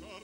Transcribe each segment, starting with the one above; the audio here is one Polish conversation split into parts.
rytmie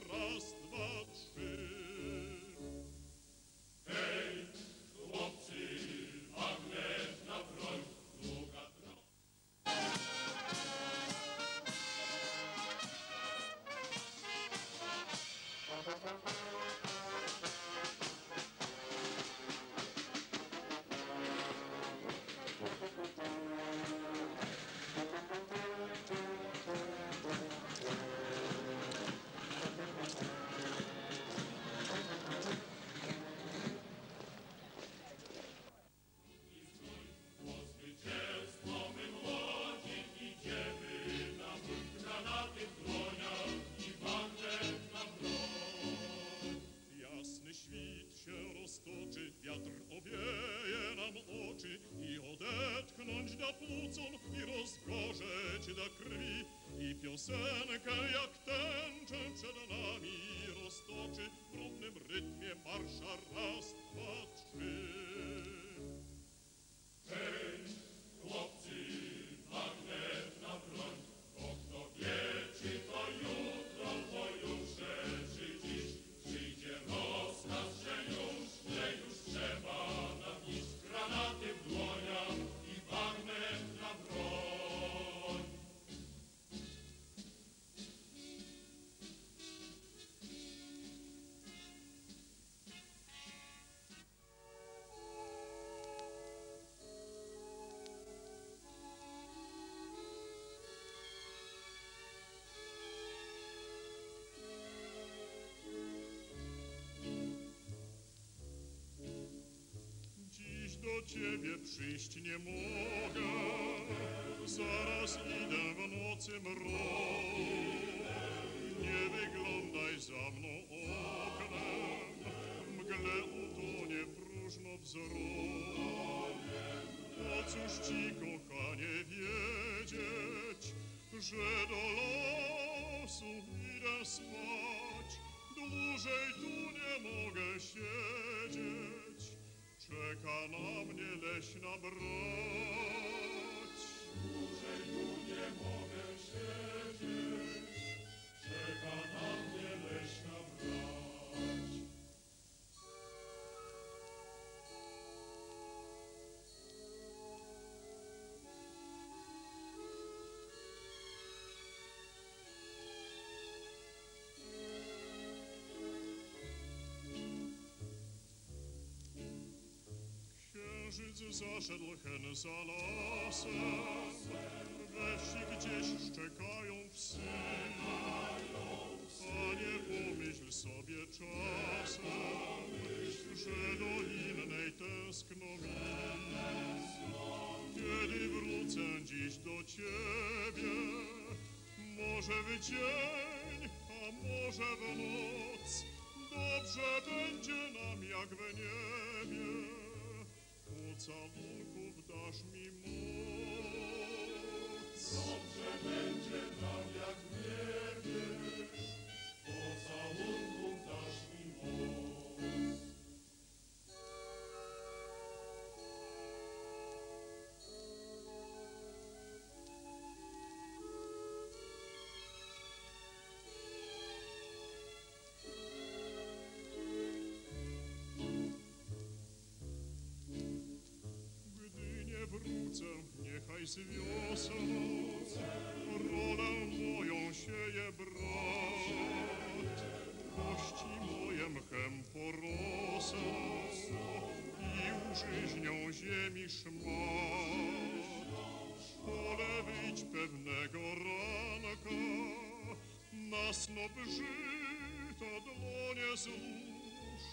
piosenkę jak tęczę przed nami roztoczy w równym rytmie marsza ciebie przyjść nie mogę, zaraz idę w nocy mrok. Nie wyglądaj za mną oknem, mgle utonie próżno wzrok. Po cóż ci, kochanie, wiedzieć, że do losu idę spać, dłużej tu nie mogę siedzieć. Mnie leśna Księżyc zaszedł hen za lasem, we wsi gdzieś szczekają psy. Panie, pomyśl sobie czasem, że do innej tęskno mi. Kiedy wrócę dziś do ciebie, może w dzień, a może w noc, dobrze będzie nam jak w niebie. Pocałunków dasz mi moc. Dobrze będzie nam wiosną rolę moją sieje brat. Kości moje mchem porosą i użyźnią ziemi szmat. Pole wyjdź pewnego ranka, na snop żyto dłonie złóż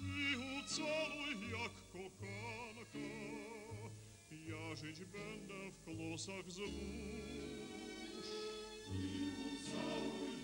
i ucałuj jak kochanka. Ja żyć będę w klosach zbóż. I ucałuj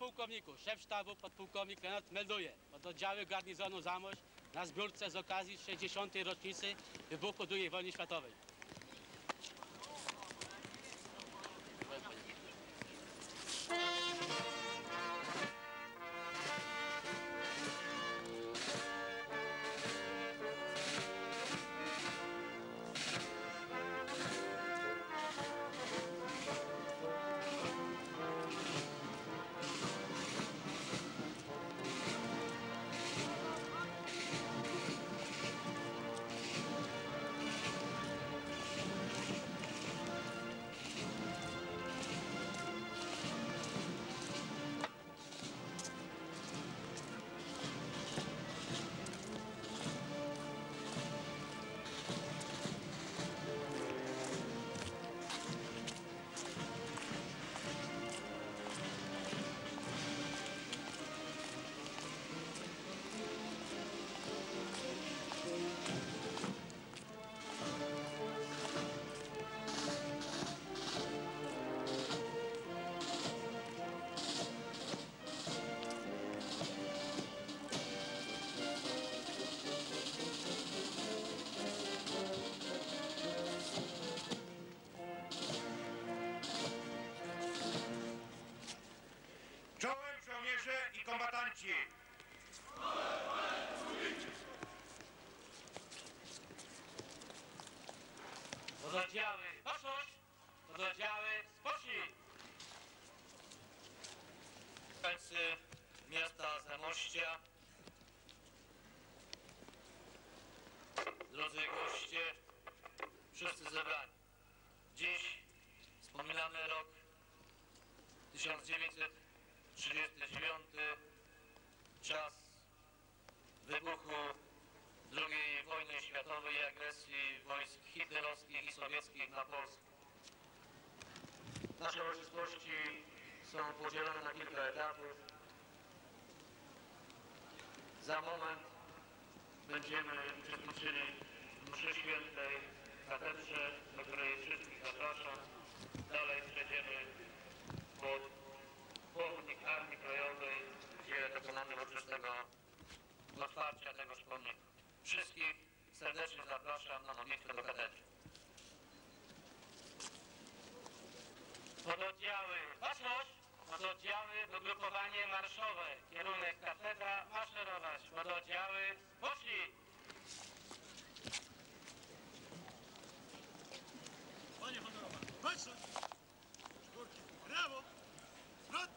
pułkowniku, szef sztabu podpułkownik Leonard melduje od oddziału garnizonu Zamość na zbiórce z okazji 60. rocznicy wybuchu II wojny światowej. Pododdziały, poszłość! Pododdziały, spocznij! Mieszkańcy miasta Zamościa, drodzy goście, wszyscy zebrani. Dziś wspominamy rok 1939, czas wybuchu II wojny światowej i agresji wojsk hitlerowskich i sowieckich na Polskę. Nasze uroczystości są podzielone na kilka etapów. Za moment będziemy uczestniczyli w mszy świętej katedrze, do której wszystkich zapraszam. Dalej przejdziemy pod pomnik Armii Krajowej, gdzie dokonamy uroczystego otwarcia tegoż pomnika. Wszystkich serdecznie zapraszam na modlitwę do katedry. Pododdziały, poszłość! Pododdziały, wygrupowanie marszowe, kierunek katedra, maszerować. Pododdziały, poszli! Panie honorowa, patrzę! Szkórki, brawo! Zwrot!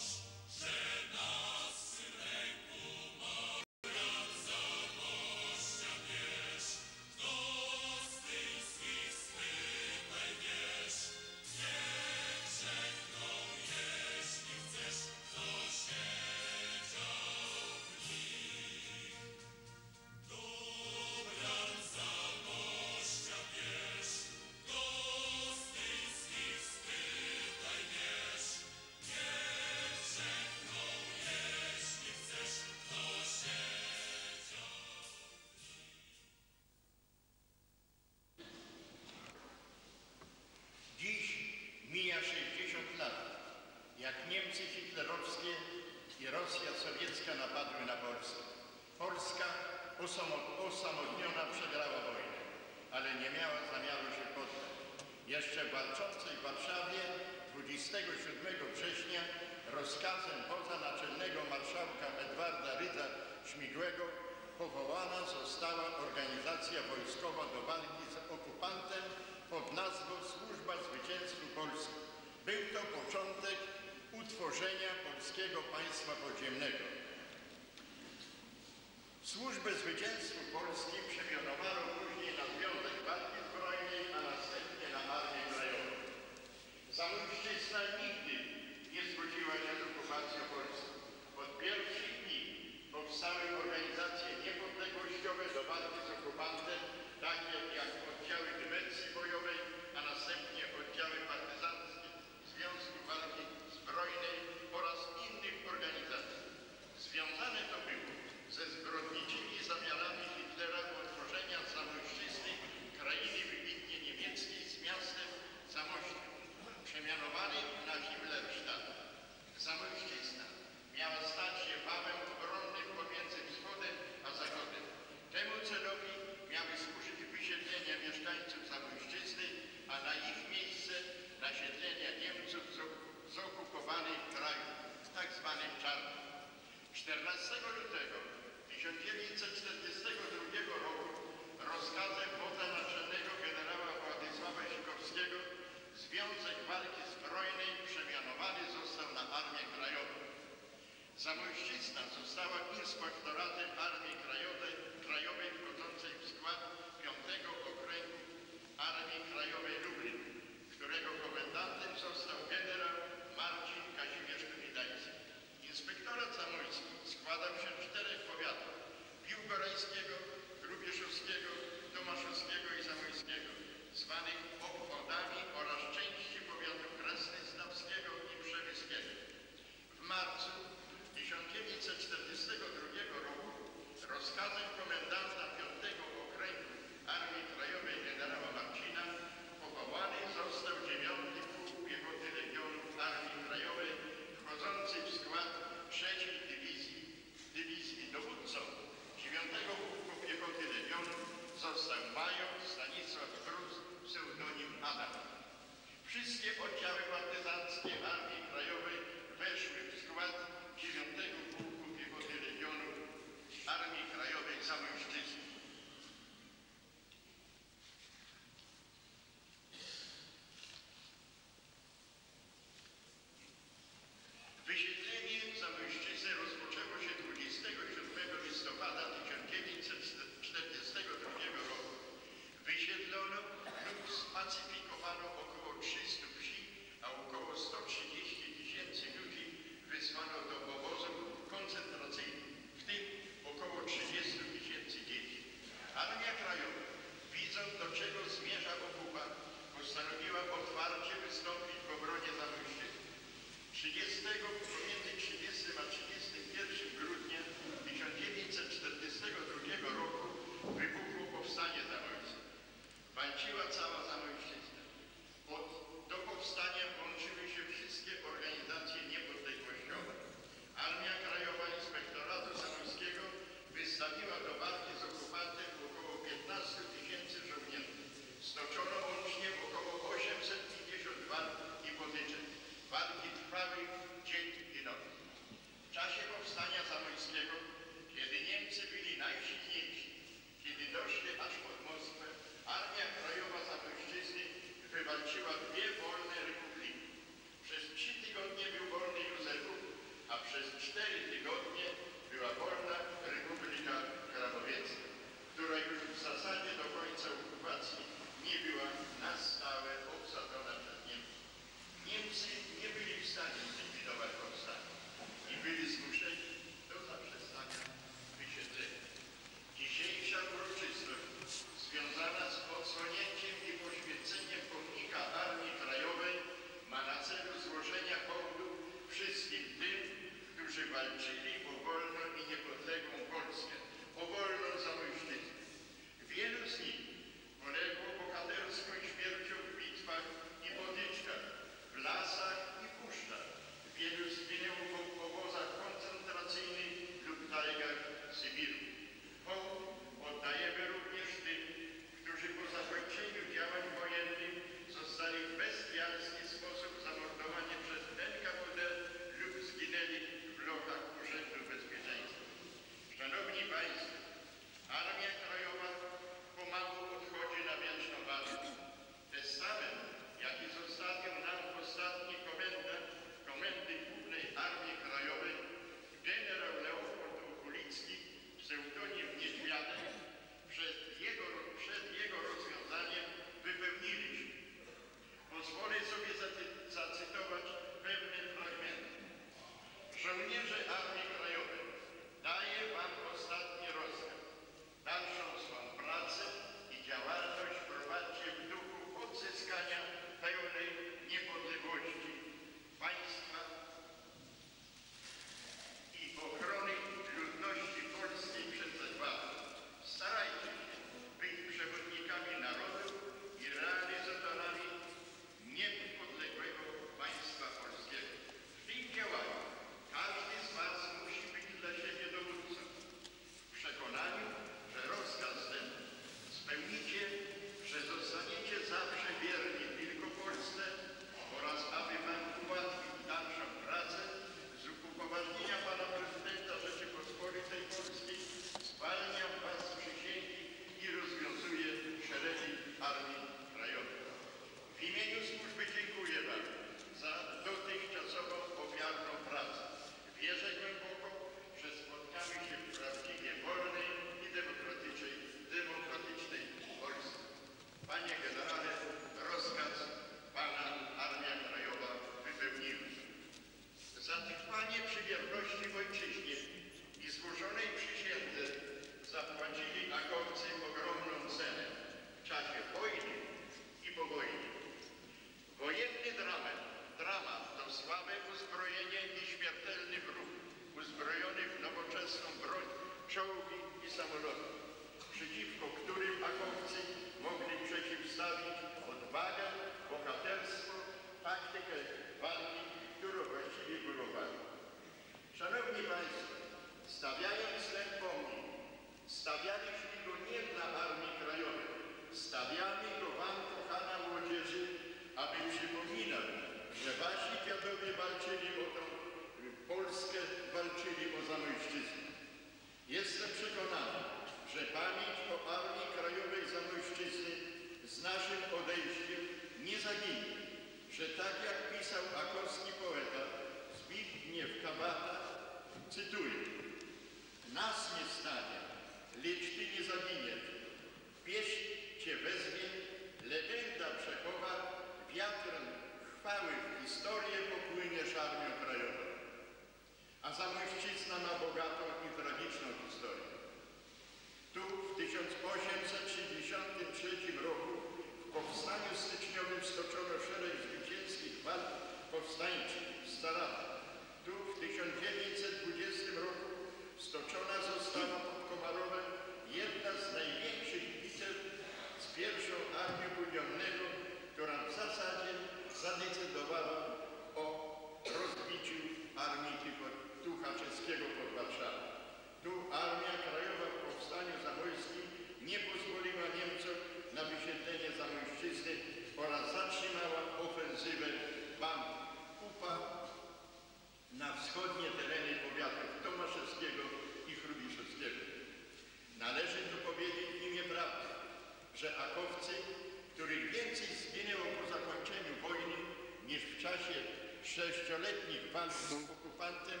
państwom okupantem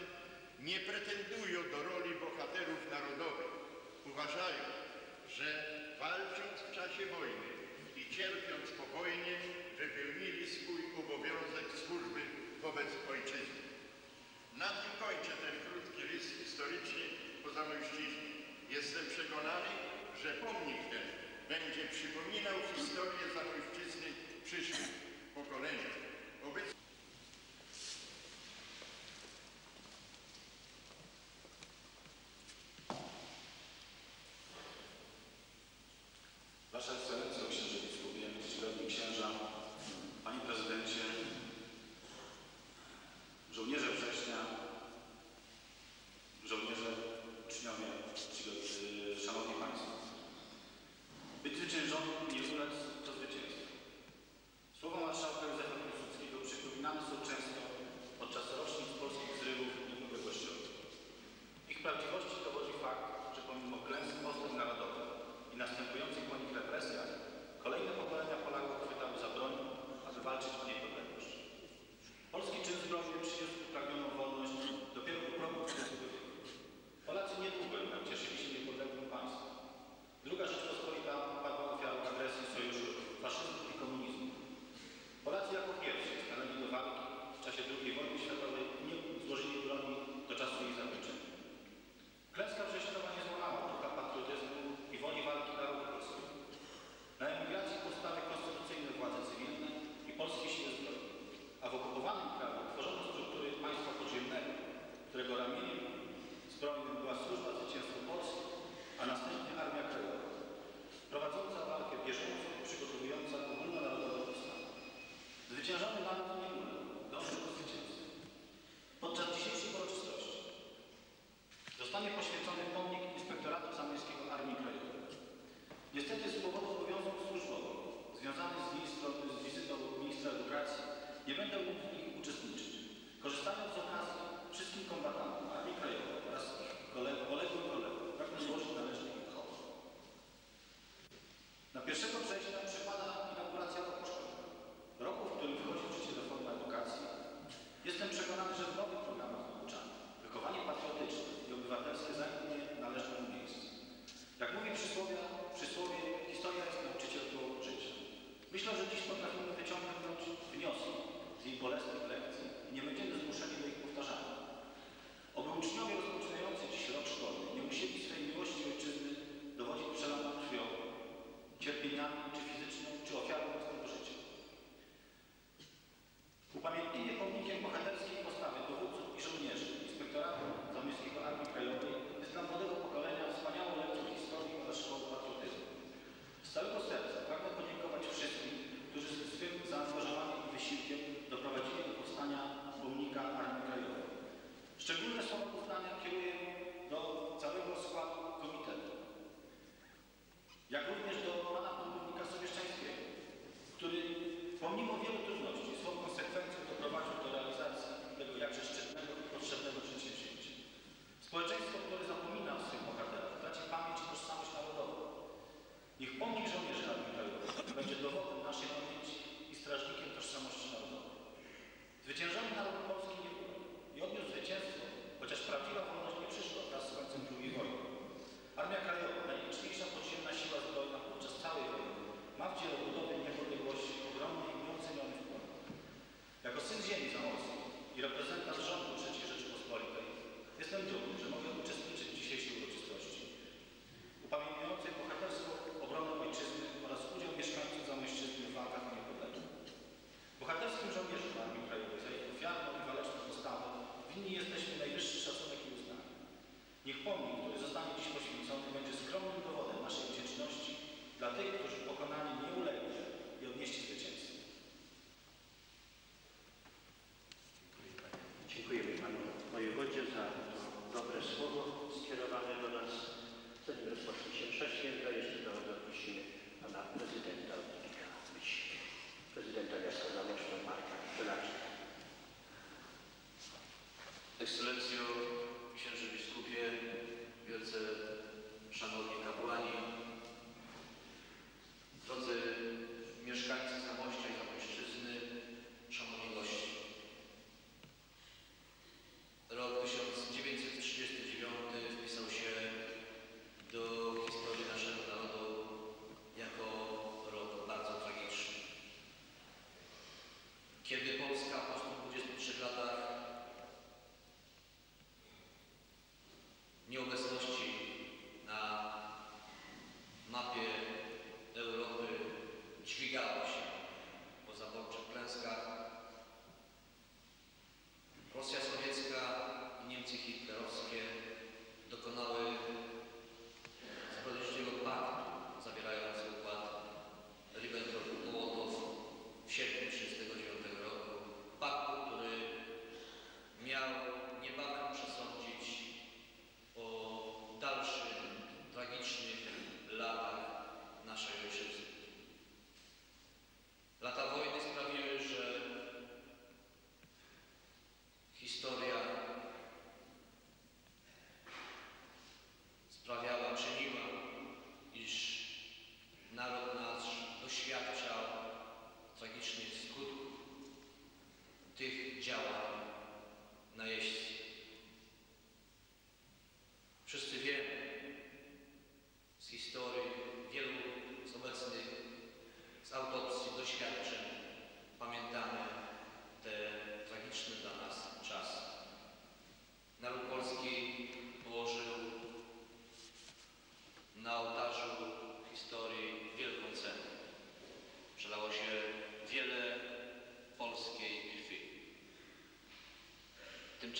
nie pretendują do roli bohaterów narodowych. Uważają, że walcząc w czasie wojny i cierpiąc po wojnie wypełnili swój obowiązek służby wobec ojczyzny. Na tym kończę ten krótki list historyczny poza mężczyźnie. Jestem przekonany, że pomnik ten będzie przypominał historię zamojszczyzny przyszłych pokoleniom. Excellencio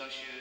W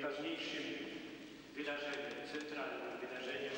najważniejszym wydarzeniem, centralnym wydarzeniem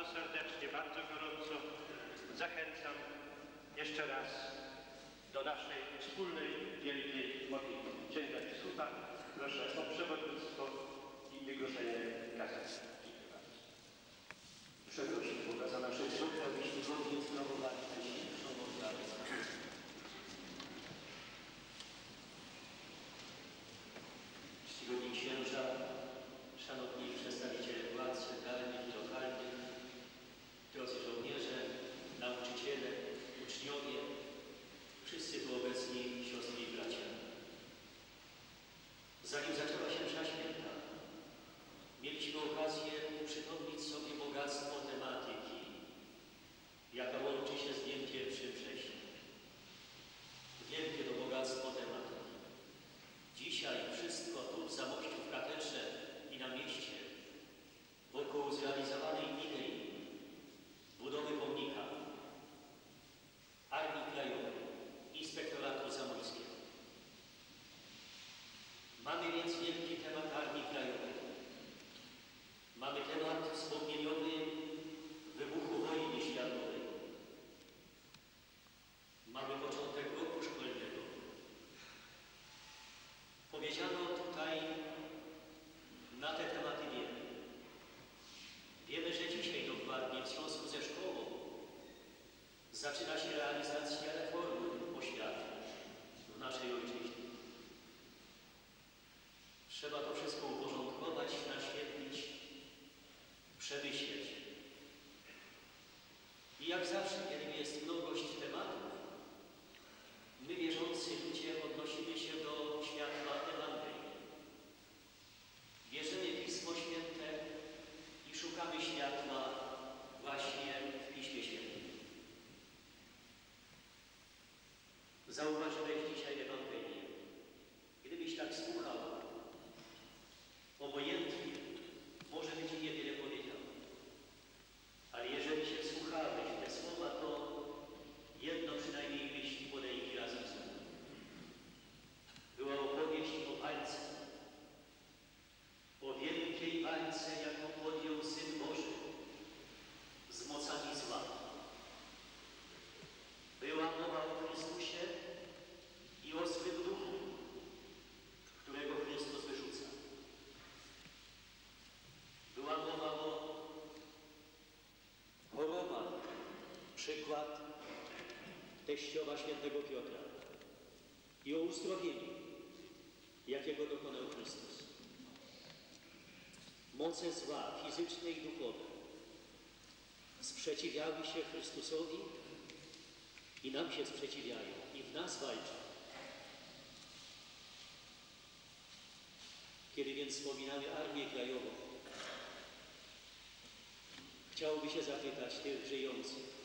bardzo serdecznie, bardzo gorąco zachęcam jeszcze raz do naszej wspólnej wielkiej modlitwy. Księga Biskupa, proszę o przewodnictwo i wygłoszenie kazania. zauważyłeś dzisiaj o 9 Gdybyś tak słuchał, przykład teściowa świętego Piotra i o uzdrowieniu, jakiego dokonał Chrystus. Moce zła, fizyczne i duchowe, sprzeciwiały się Chrystusowi i nam się sprzeciwiają i w nas walczą. Kiedy więc wspominamy Armię Krajową, chciałoby się zapytać tych żyjących,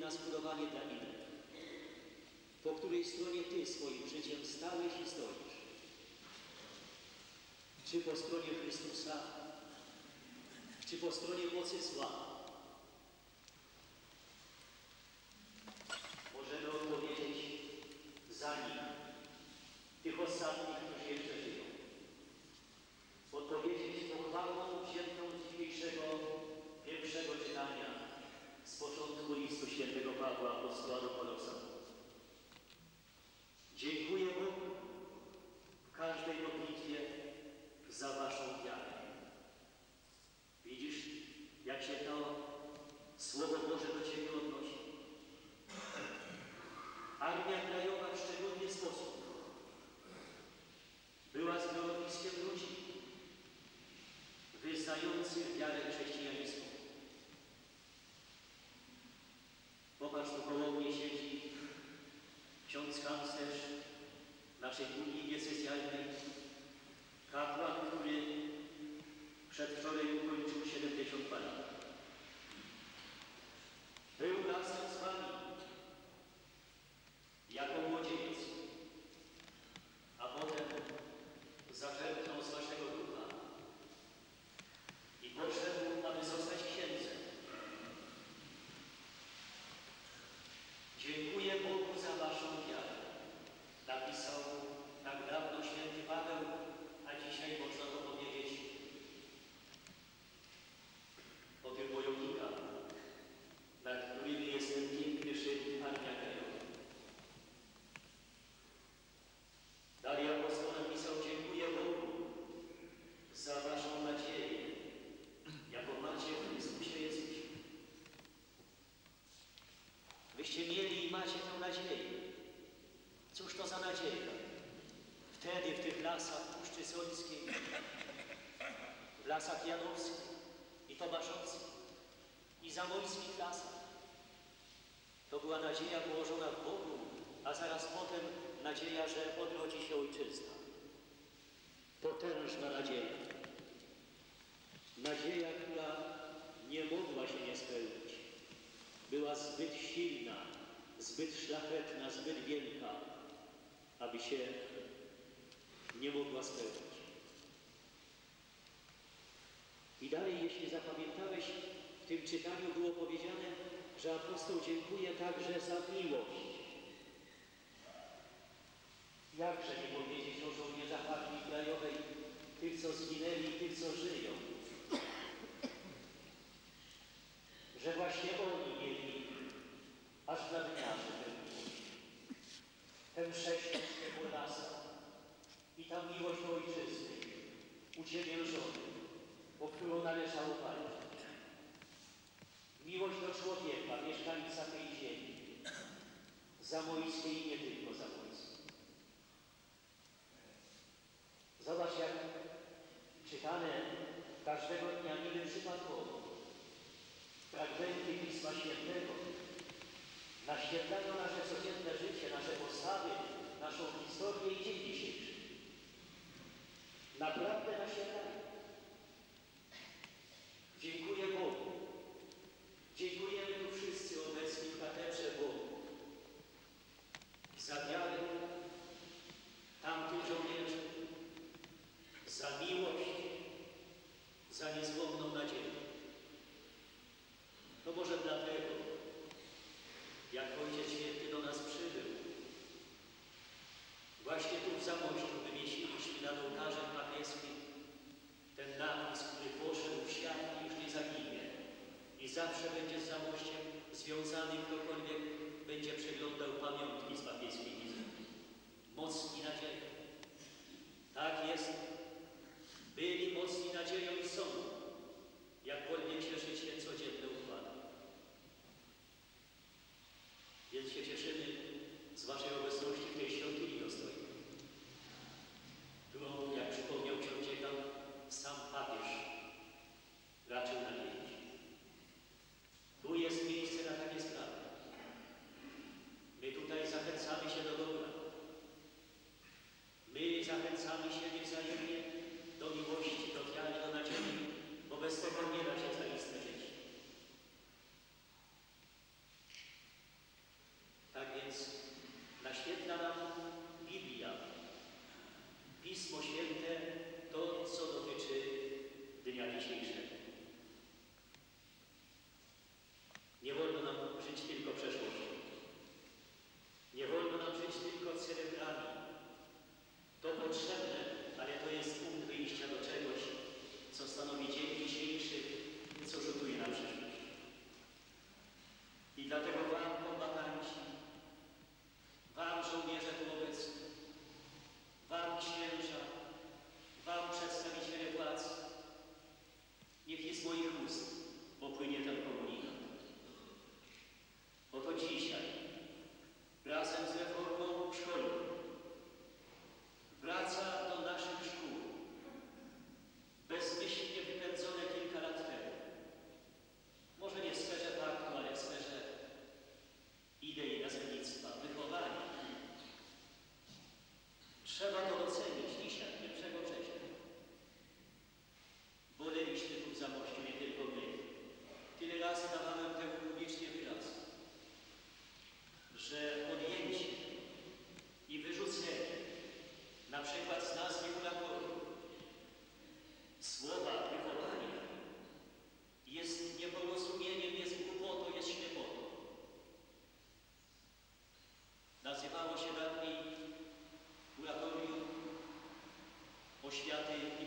na zbudowanie dla innych, po której stronie Ty swoim życiem stałeś i stoisz? Czy po stronie Chrystusa, czy po stronie mocy sławy? Gracias. klasach janowskich i tomaszockich i zamojskich klasach. To była nadzieja położona w Bogu, a zaraz potem nadzieja, że odrodzi się Ojczyzna. zapamiętałeś, w tym czytaniu było powiedziane, że apostoł dziękuje także za miłość. Jakże nie powiedzieć o żołnierzach Armii Krajowej, tych, co zginęli tych, co żyją. Się dawniej kuratorium oświaty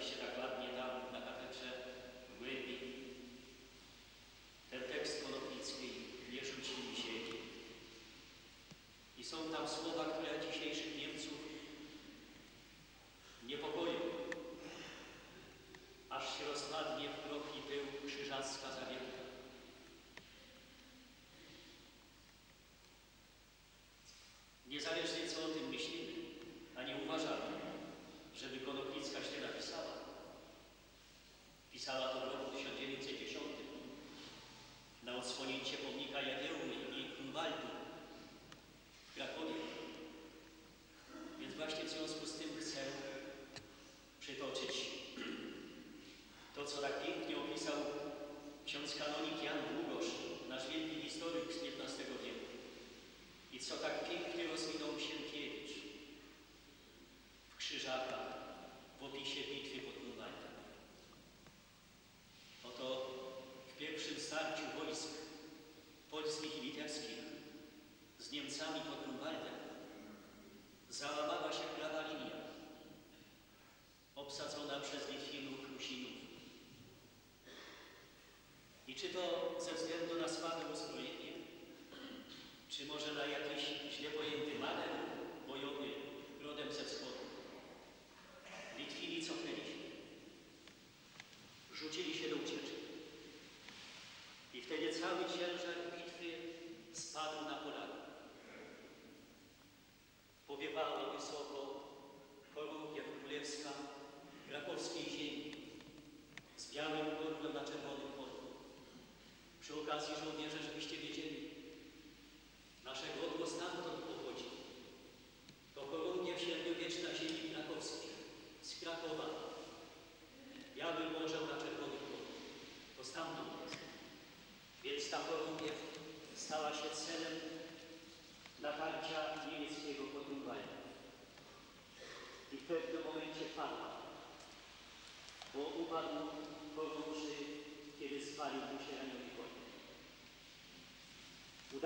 시작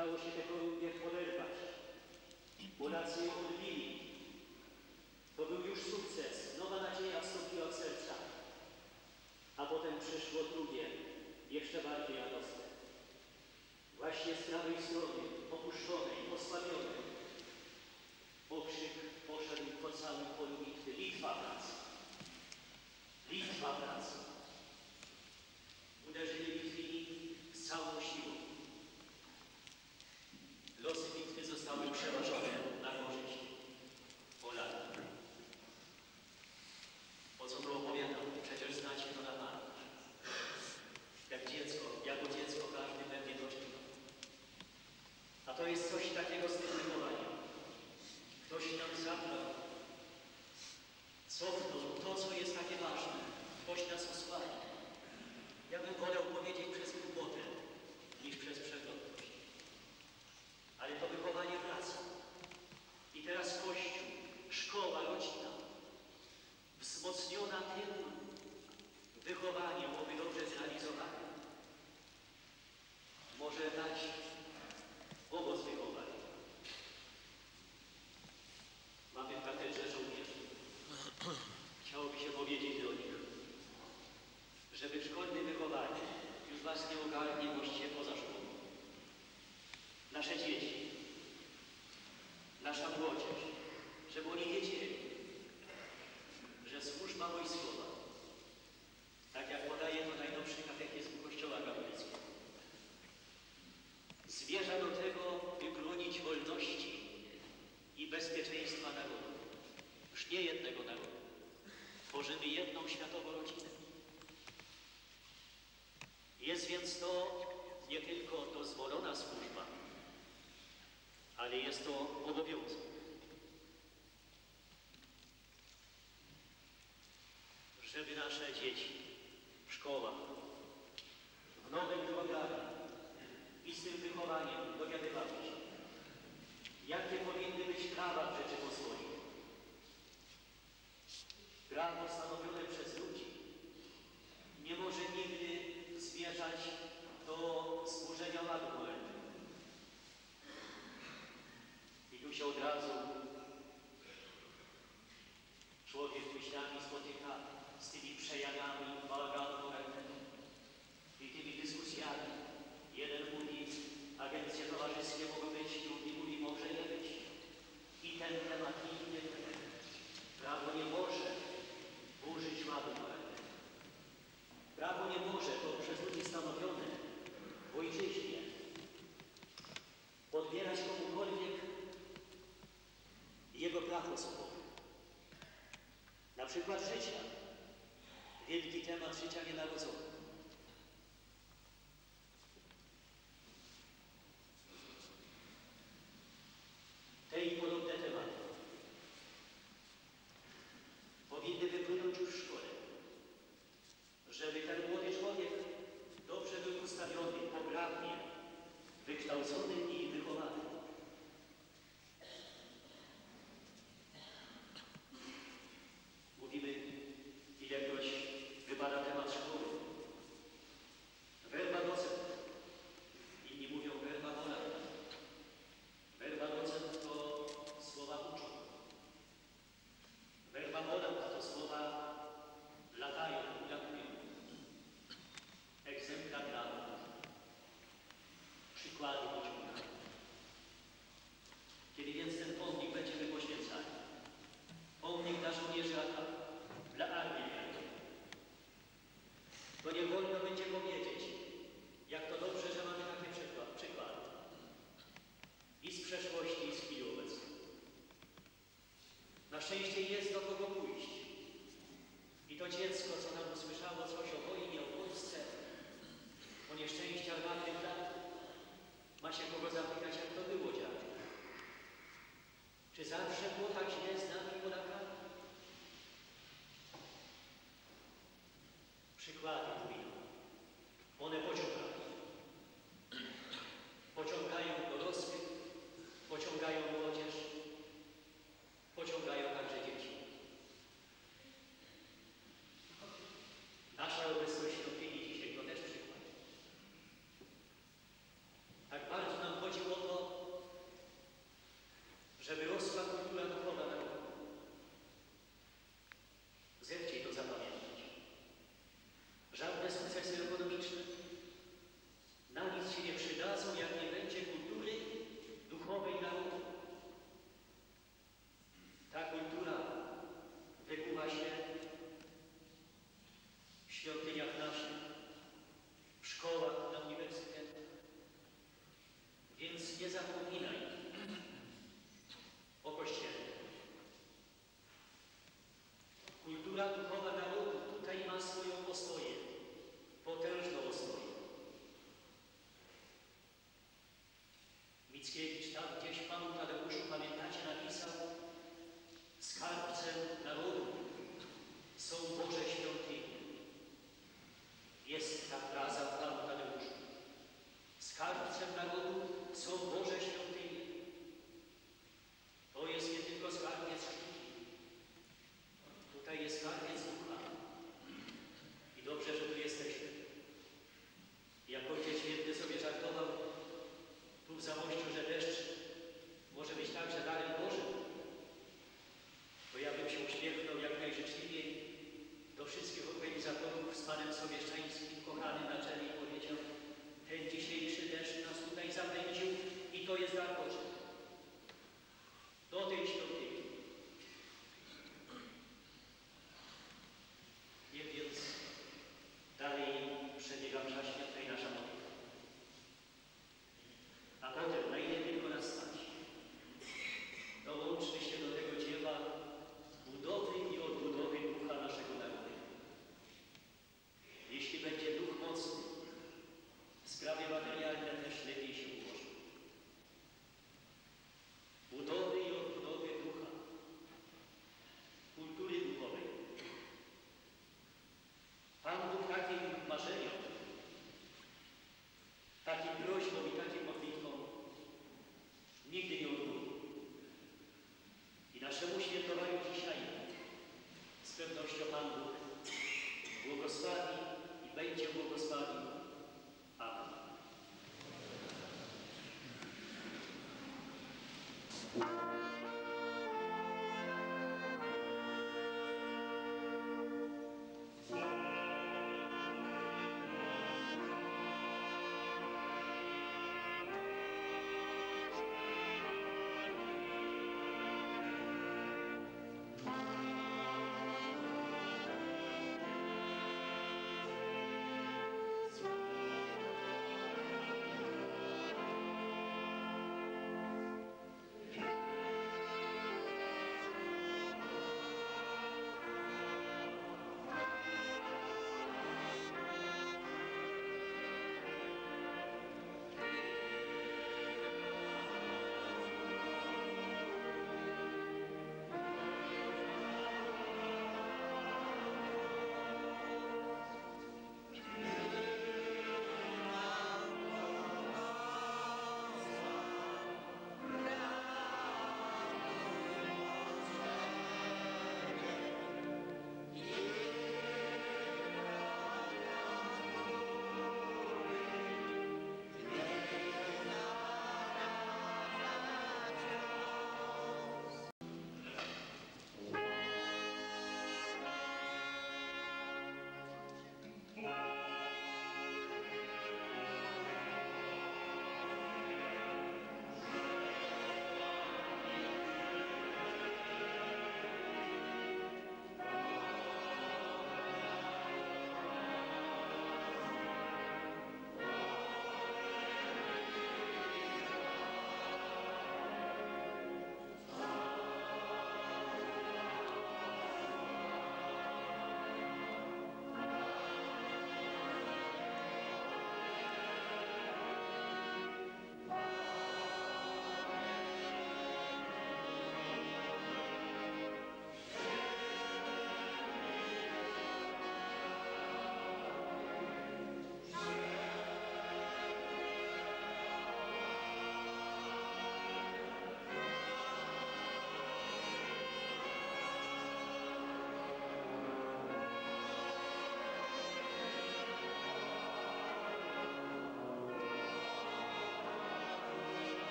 Dało się tego nie oderwać. Kurację odbili. To był już sukces. Nowa nadzieja wstąpiła od serca. A potem przyszło drugie, jeszcze bardziej radosne. Właśnie z prawej strony, opuszczonej, osłabionej, służba, ale jest to obowiązek. przykład życia. Wielki temat życia nienarodzonego.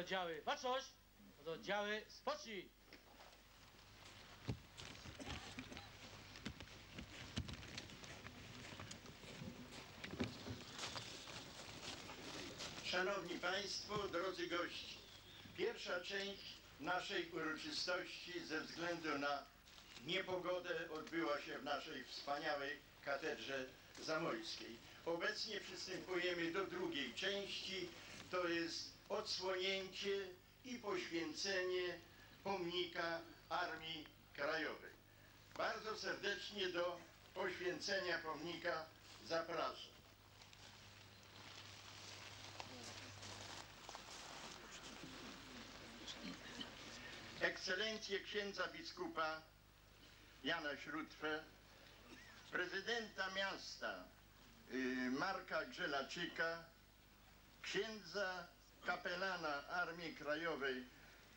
Pododdziały, baczność! Pododdziały, spocznij! Szanowni Państwo, drodzy gości, pierwsza część naszej uroczystości ze względu na niepogodę odbyła się w naszej wspaniałej katedrze zamojskiej. Obecnie przystępujemy do drugiej części, to jest odsłonięcie i poświęcenie pomnika Armii Krajowej. Bardzo serdecznie do poświęcenia pomnika zapraszam. Ekscelencje księdza biskupa Jana Śródwę, prezydenta miasta y, Marka Grzelaczyka, księdza kapelana Armii Krajowej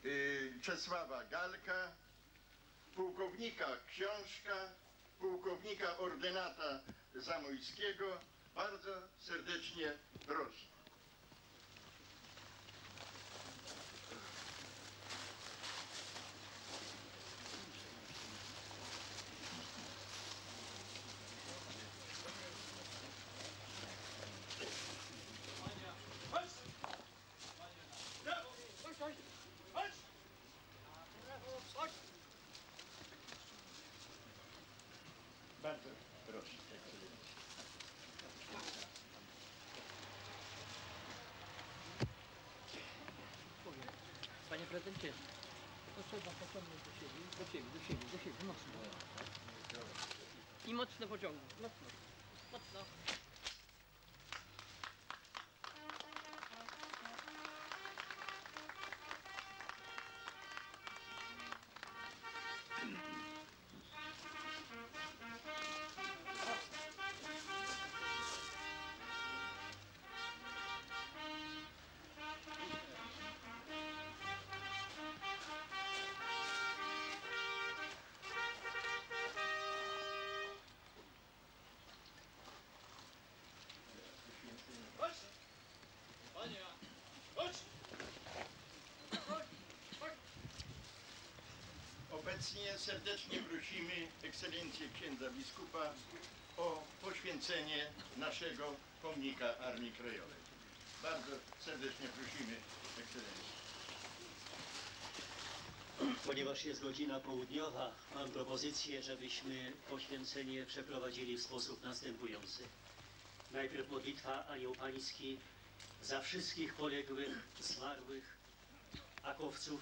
y, Czesława Galka, pułkownika Książka, pułkownika ordynata Zamojskiego, bardzo serdecznie proszę. Bardzo proszę. ekscelencjo. Panie prezydencie, to trzeba pociągnąć do siebie, do siebie, do siebie, do siebie, mocno. I mocno pociągnąć, mocno, mocno. Obecnie serdecznie prosimy ekscelencję księdza biskupa o poświęcenie naszego pomnika Armii Krajowej. Bardzo serdecznie prosimy ekscelencję. Ponieważ jest godzina południowa, mam propozycję, żebyśmy poświęcenie przeprowadzili w sposób następujący. Najpierw modlitwa Anioł Pański za wszystkich poległych, zmarłych, akowców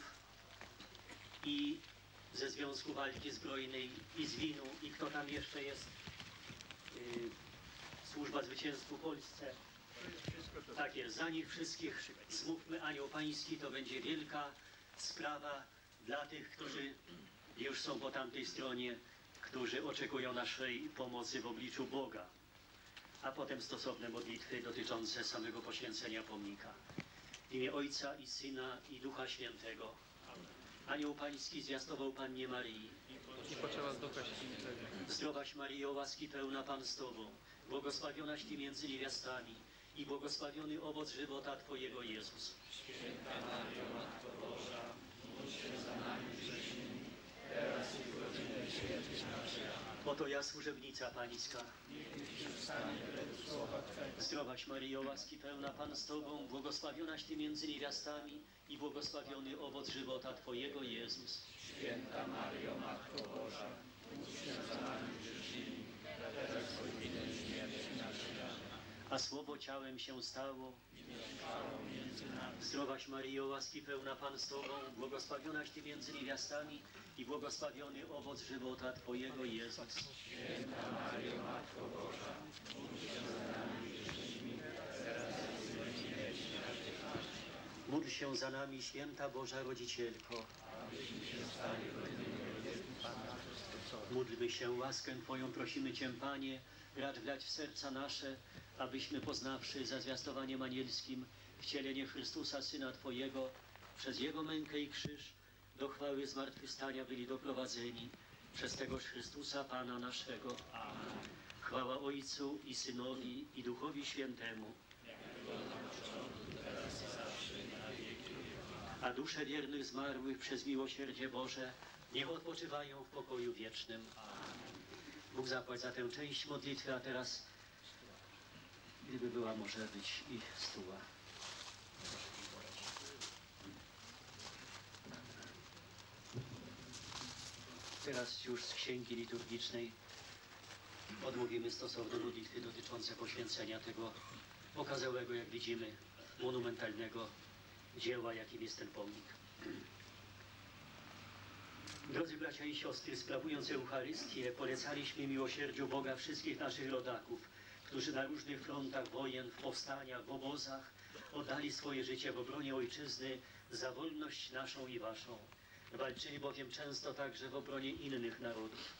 i ze Związku Walki Zbrojnej i z Winu i kto tam jeszcze jest, yy, Służba Zwycięstwu Polsce. Tak jest, za nich wszystkich zmówmy Anioł Pański, to będzie wielka sprawa dla tych, którzy już są po tamtej stronie, którzy oczekują naszej pomocy w obliczu Boga. A potem stosowne modlitwy dotyczące samego poświęcenia pomnika. W imię Ojca i Syna i Ducha Świętego. Anioł Pański zwiastował Pannie Marii. I poczęła z Ducha Świętego. Zdrowaś Maryjo, łaski pełna Pan z Tobą, błogosławionaś Ty między niewiastami i błogosławiony owoc żywota Twojego Jezus. Oto ja, służebnica Pańska. Zdrowaś Maryjo, łaski pełna Pan z Tobą, błogosławionaś Ty między niewiastami i błogosławiony owoc żywota Twojego Jezus. a słowo ciałem się stało. Zdrowaś Maryjo, łaski pełna Pan z Tobą, błogosławionaś Ty między niewiastami i błogosławiony owoc żywota Twojego Jezus. Módl się za nami, święta Boża Rodzicielko. Módlmy się, łaskę Twoją prosimy Cię, Panie, racz wlać w serca nasze, abyśmy poznawszy za zwiastowaniem anielskim wcielenie Chrystusa, Syna Twojego, przez Jego mękę i krzyż do chwały zmartwychwstania byli doprowadzeni przez tegoż Chrystusa, Pana naszego. Chwała Ojcu i Synowi i Duchowi Świętemu. a dusze wiernych zmarłych przez miłosierdzie Boże niech odpoczywają w pokoju wiecznym. Bóg zapłać za tę część modlitwy, a teraz, gdyby była, może być i stuła. Teraz już z księgi liturgicznej odmówimy stosowne modlitwy dotyczące poświęcenia tego okazałego, jak widzimy, monumentalnego dzieła, jakim jest ten pomnik. Drodzy bracia i siostry, sprawując Eucharystię, polecaliśmy miłosierdziu Boga wszystkich naszych rodaków, którzy na różnych frontach wojen, w powstaniach, w obozach oddali swoje życie w obronie Ojczyzny za wolność naszą i waszą. Walczyli bowiem często także w obronie innych narodów.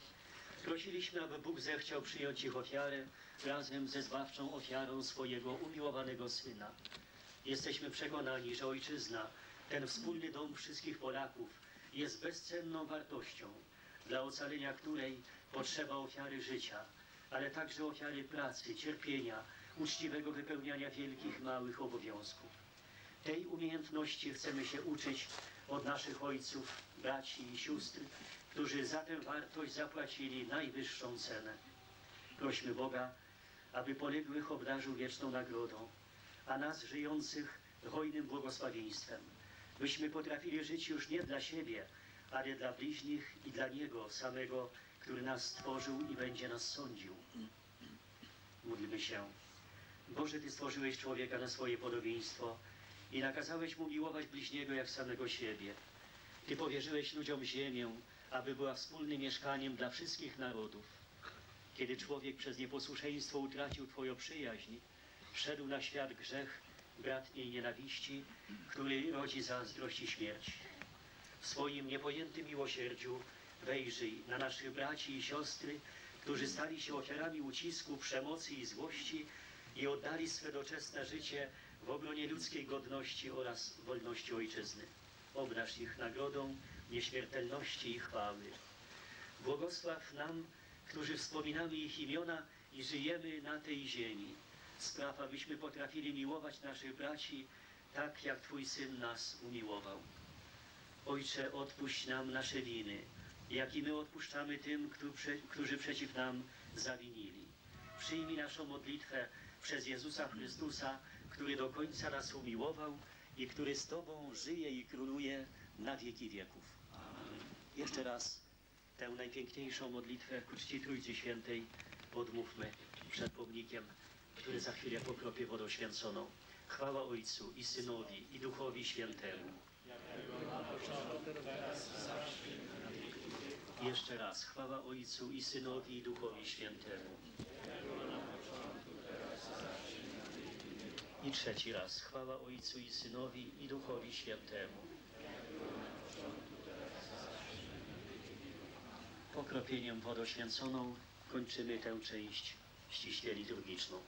Prosiliśmy, aby Bóg zechciał przyjąć ich ofiarę razem ze zbawczą ofiarą swojego umiłowanego Syna. Jesteśmy przekonani, że Ojczyzna, ten wspólny dom wszystkich Polaków, jest bezcenną wartością, dla ocalenia której potrzeba ofiary życia, ale także ofiary pracy, cierpienia, uczciwego wypełniania wielkich, małych obowiązków. Tej umiejętności chcemy się uczyć od naszych ojców, braci i sióstr, którzy za tę wartość zapłacili najwyższą cenę. Prośmy Boga, aby poległych obdarzył wieczną nagrodą, a nas żyjących hojnym błogosławieństwem, byśmy potrafili żyć już nie dla siebie, ale dla bliźnich i dla Niego samego, który nas stworzył i będzie nas sądził. Módlmy się. Boże, Ty stworzyłeś człowieka na swoje podobieństwo i nakazałeś mu miłować bliźniego jak samego siebie. Ty powierzyłeś ludziom ziemię, aby była wspólnym mieszkaniem dla wszystkich narodów. Kiedy człowiek przez nieposłuszeństwo utracił Twoją przyjaźń, wszedł na świat grzech bratniej nienawiści, który rodzi zazdrość i śmierć. W swoim niepojętym miłosierdziu wejrzyj na naszych braci i siostry, którzy stali się ofiarami ucisku, przemocy i złości i oddali swe doczesne życie w obronie ludzkiej godności oraz wolności ojczyzny. Obdarz ich nagrodą nieśmiertelności i chwały. Błogosław nam, którzy wspominamy ich imiona i żyjemy na tej ziemi. Spraw, abyśmy potrafili miłować naszych braci tak, jak Twój Syn nas umiłował. Ojcze, odpuść nam nasze winy, jak i my odpuszczamy tym, którzy, przeciw nam zawinili. Przyjmij naszą modlitwę przez Jezusa Chrystusa, który do końca nas umiłował i który z Tobą żyje i króluje na wieki wieków. Jeszcze raz tę najpiękniejszą modlitwę ku czci Trójcy Świętej odmówmy przed pomnikiem, który za chwilę pokropie wodą święconą. Chwała Ojcu i Synowi i Duchowi Świętemu. Jeszcze raz chwała Ojcu i Synowi i Duchowi Świętemu. I trzeci raz chwała Ojcu i Synowi i Duchowi Świętemu. Pokropieniem wodą święconą kończymy tę część ściśle liturgiczną.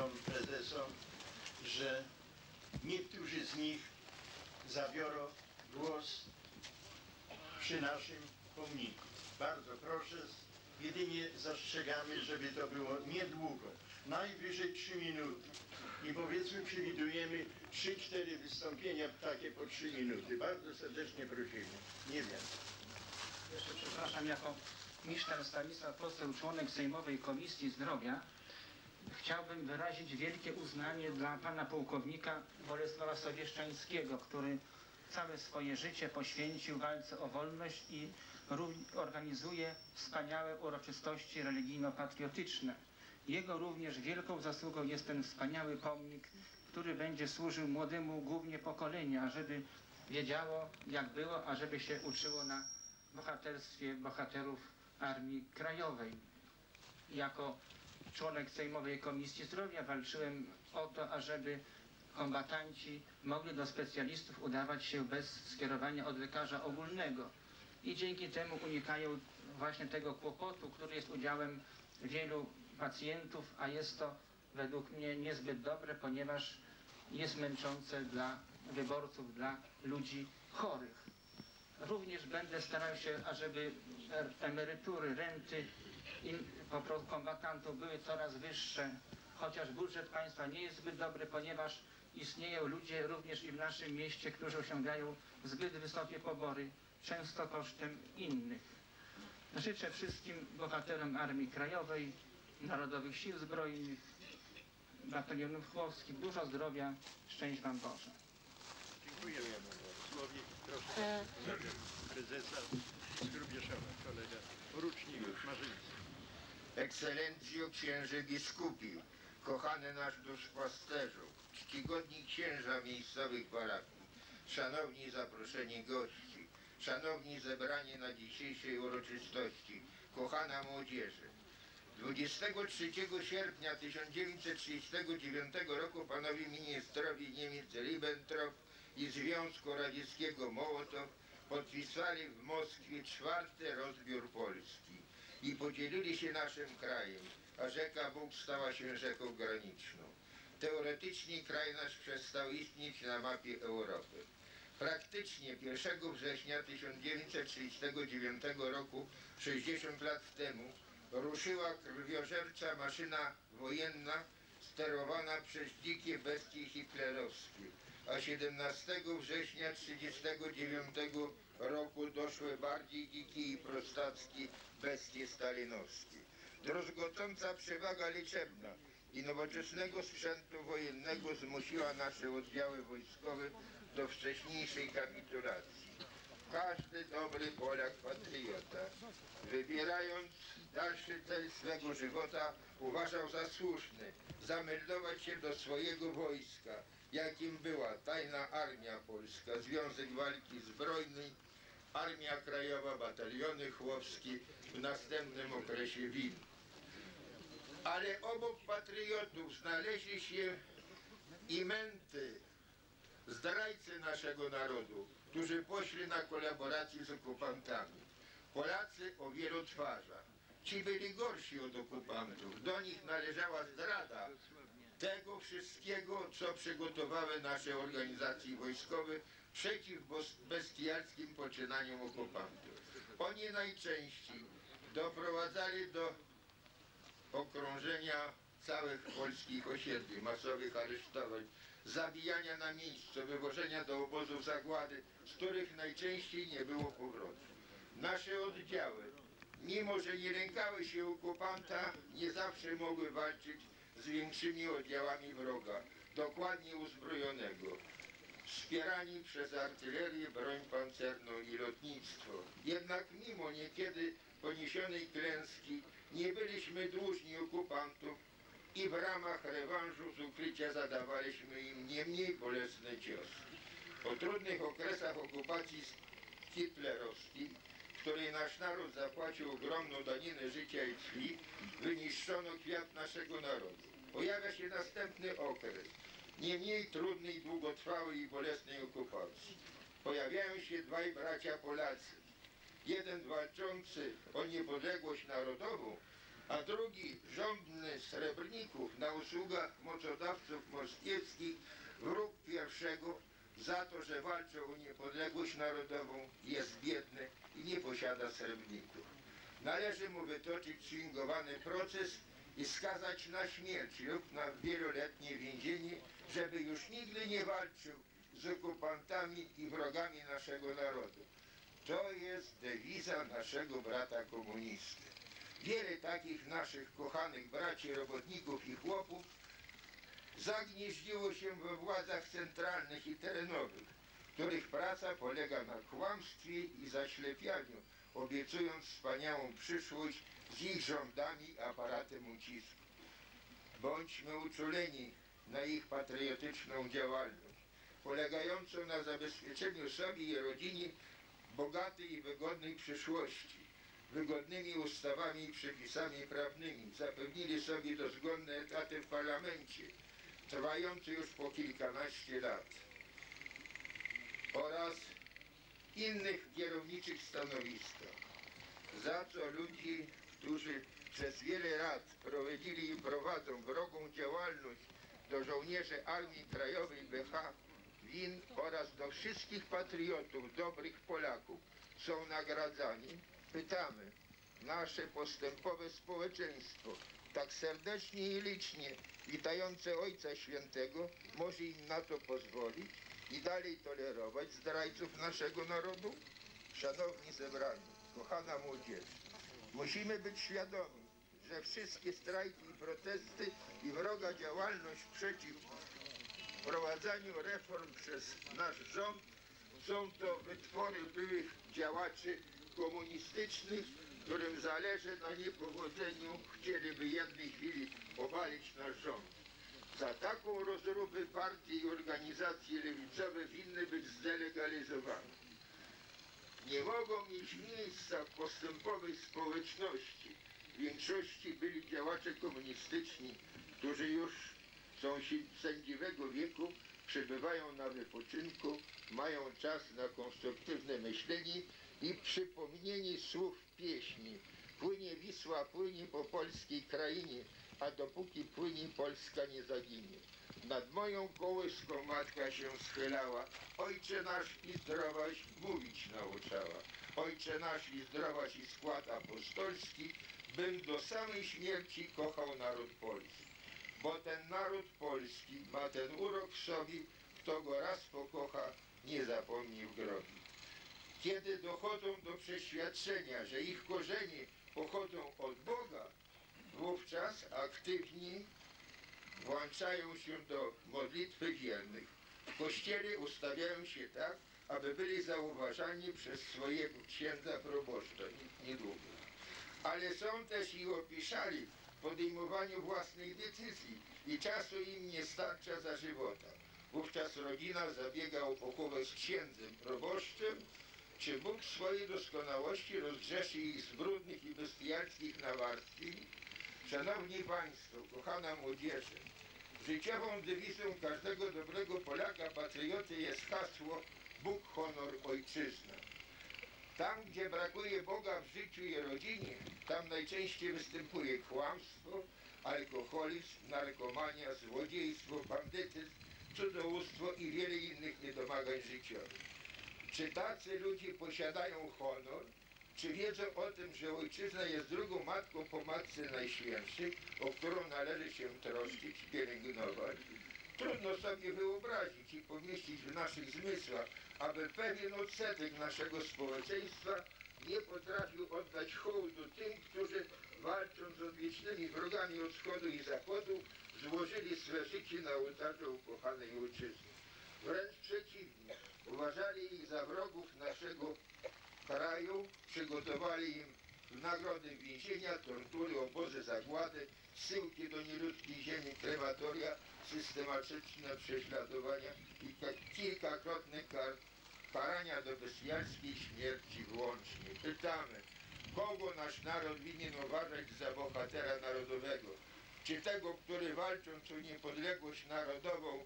Kolegom prezesom, że niektórzy z nich zabiorą głos przy naszym pomniku. Bardzo proszę, jedynie zastrzegamy, żeby to było niedługo, najwyżej 3 minuty. I powiedzmy przewidujemy 3-4 wystąpienia takie po 3 minuty. Bardzo serdecznie prosimy. Nie wiem. Jeszcze przepraszam, jako Miszter Stanisław Poseł, członek Sejmowej Komisji Zdrowia, chciałbym wyrazić wielkie uznanie dla pana pułkownika Bolesława Sowieszczańskiego, który całe swoje życie poświęcił walce o wolność i organizuje wspaniałe uroczystości religijno-patriotyczne. Jego również wielką zasługą jest ten wspaniały pomnik, który będzie służył młodemu głównie pokoleniu, ażeby wiedziało jak było, ażeby się uczyło na bohaterstwie bohaterów Armii Krajowej. Jako członek Sejmowej Komisji Zdrowia walczyłem o to, ażeby kombatanci mogli do specjalistów udawać się bez skierowania od lekarza ogólnego i dzięki temu unikają właśnie tego kłopotu, który jest udziałem wielu pacjentów, a jest to według mnie niezbyt dobre, ponieważ jest męczące dla wyborców, dla ludzi chorych. Również będę starał się, ażeby er- emerytury, renty im, po prostu kombatantów były coraz wyższe, chociaż budżet państwa nie jest zbyt dobry, ponieważ istnieją ludzie również i w naszym mieście, którzy osiągają zbyt wysokie pobory, często kosztem innych. Życzę wszystkim bohaterom Armii Krajowej, Narodowych Sił Zbrojnych, batalionów chłopskich dużo zdrowia, szczęść Wam Boże. Dziękujemy Słowie. Proszę prezesa Skrubieszowa, kolega porucznik Marzyński. Ekscelencjo księże biskupi, kochany nasz duszpasterzu, czcigodni księża miejscowych parafii, szanowni zaproszeni gości, szanowni zebrani na dzisiejszej uroczystości, kochana młodzieży. 23 sierpnia 1939 roku panowie ministrowie Niemiec Ribbentrop i Związku Radzieckiego Mołotow podpisali w Moskwie czwarty rozbiór Polski i podzielili się naszym krajem, a rzeka Bóg stała się rzeką graniczną. Teoretycznie kraj nasz przestał istnieć na mapie Europy. Praktycznie 1 września 1939 roku, 60 lat temu, ruszyła krwiożercza maszyna wojenna sterowana przez dzikie bestie hitlerowskie, a 17 września 1939 roku doszły bardziej dzikie i prostackie bestie stalinowskie. Druzgocąca przewaga liczebna i nowoczesnego sprzętu wojennego zmusiła nasze oddziały wojskowe do wcześniejszej kapitulacji. Każdy dobry Polak patriota, wybierając dalszy cel swego żywota, uważał za słuszny zameldować się do swojego wojska, jakim była Tajna Armia Polska, Związek Walki Zbrojnej, Armia Krajowa, Bataliony Chłopskie w następnym okresie WIN. Ale obok patriotów znaleźli się i menty, zdrajcy naszego narodu, którzy poszli na kolaborację z okupantami. Polacy o wielu twarzach. Ci byli gorsi od okupantów. Do nich należała zdrada tego wszystkiego, co przygotowały nasze organizacje wojskowe przeciw bestialskim poczynaniom okupantów. Oni najczęściej doprowadzali do okrążenia całych polskich osiedli, masowych aresztowań, zabijania na miejscu, wywożenia do obozów zagłady, z których najczęściej nie było powrotu. Nasze oddziały, mimo że nie lękały się okupanta, nie zawsze mogły walczyć z większymi oddziałami wroga, dokładnie uzbrojonego, wspierani przez artylerię, broń pancerną i lotnictwo. Jednak mimo niekiedy poniesionej klęski nie byliśmy dłużni okupantów i w ramach rewanżu z ukrycia zadawaliśmy im nie mniej bolesne ciosy. Po trudnych okresach okupacji hitlerowskiej, w której nasz naród zapłacił ogromną daninę życia i krwi, wyniszczono kwiat naszego narodu. Pojawia się następny okres, nie mniej trudnej, długotrwałej i bolesnej okupacji. Pojawiają się dwaj bracia Polacy. Jeden walczący o niepodległość narodową, a drugi żądny srebrników na usługach mocodawców moskiewskich, wróg pierwszego za to, że walczy o niepodległość narodową, jest biedny i nie posiada srebrników. Należy mu wytoczyć swingowany proces i skazać na śmierć lub na wieloletnie więzienie, żeby już nigdy nie walczył z okupantami i wrogami naszego narodu. To jest dewiza naszego brata komunisty. Wiele takich naszych kochanych braci, robotników i chłopów zagnieździło się we władzach centralnych i terenowych, których praca polega na kłamstwie i zaślepianiu, obiecując wspaniałą przyszłość z ich rządami aparatem ucisku. Bądźmy uczuleni na ich patriotyczną działalność, polegającą na zabezpieczeniu sobie i rodzinie bogatej i wygodnej przyszłości. Wygodnymi ustawami i przepisami prawnymi zapewnili sobie dozgonne etaty w parlamencie, trwający już po kilkanaście lat oraz innych kierowniczych stanowiskach, za co ludzi, którzy przez wiele lat prowadzili i prowadzą wrogą działalność do żołnierzy Armii Krajowej BH WIN oraz do wszystkich patriotów, dobrych Polaków. Są nagradzani, pytamy. Nasze postępowe społeczeństwo, tak serdecznie i licznie witające Ojca Świętego, może im na to pozwolić i dalej tolerować zdrajców naszego narodu? Szanowni zebrani, kochana młodzież, musimy być świadomi, że wszystkie strajki i protesty i wroga działalność przeciw wprowadzaniu reform przez nasz rząd są to wytwory byłych działaczy komunistycznych, którym zależy na niepowodzeniu, chcieliby jednej chwili obalić nasz rząd. Za taką rozróbę partie i organizacje lewicowe winny być zdelegalizowane. Nie mogą mieć miejsca w postępowej społeczności. Większości byli działacze komunistyczni, którzy już są sędziwego wieku, przebywają na wypoczynku, mają czas na konstruktywne myślenie i przypomnienie słów pieśni. Płynie Wisła, płynie po polskiej krainie, a dopóki płynie Polska nie zaginie. Nad moją kołyską matka się schylała, Ojcze nasz i zdrowaś mówić nauczała. Ojcze nasz i zdrowaś i skład apostolski, bym do samej śmierci kochał naród polski. Bo ten naród polski ma ten urok w sobie, kto go raz pokocha, nie zapomni w grobie. Kiedy dochodzą do przeświadczenia, że ich korzenie pochodzą od Boga, wówczas aktywni włączają się do modlitwy wiernych. W kościele ustawiają się tak, aby byli zauważani przez swojego księdza proboszcza niedługo. Ale są też i opiszali w podejmowaniu własnych decyzji i czasu im nie starcza za żywota. Wówczas rodzina zabiega o pochówek z księdzem proboszczem, czy Bóg swojej doskonałości rozgrzeszy ich z brudnych i bestialskich nawarstwień? Szanowni Państwo, kochana młodzieży, życiową dewizą każdego dobrego Polaka, patrioty jest hasło Bóg, honor, ojczyzna. Tam, gdzie brakuje Boga w życiu i rodzinie, tam najczęściej występuje kłamstwo, alkoholizm, narkomania, złodziejstwo, bandytyzm, cudzołóstwo i wiele innych niedomagań życiowych. Czy tacy ludzie posiadają honor? Czy wiedzą o tym, że ojczyzna jest drugą matką po Matce Najświętszej, o którą należy się troszczyć, pielęgnować? Trudno sobie wyobrazić i pomieścić w naszych zmysłach, aby pewien odsetek naszego społeczeństwa nie potrafił oddać hołdu tym, którzy walcząc z odwiecznymi wrogami od wschodu i zachodu, złożyli swe życie na ołtarzu ukochanej ojczyzny. Wręcz przeciwnie, uważali ich za wrogów naszego kraju, przygotowali im nagrody więzienia, tortury, obozy zagłady, zsyłki do nieludzkiej ziemi, krematoria, systematyczne prześladowania i ka- kilkakrotne kar karania do bestialskiej śmierci włącznie. Pytamy, kogo nasz naród winien uważać za bohatera narodowego? Czy tego, który walcząc o niepodległość narodową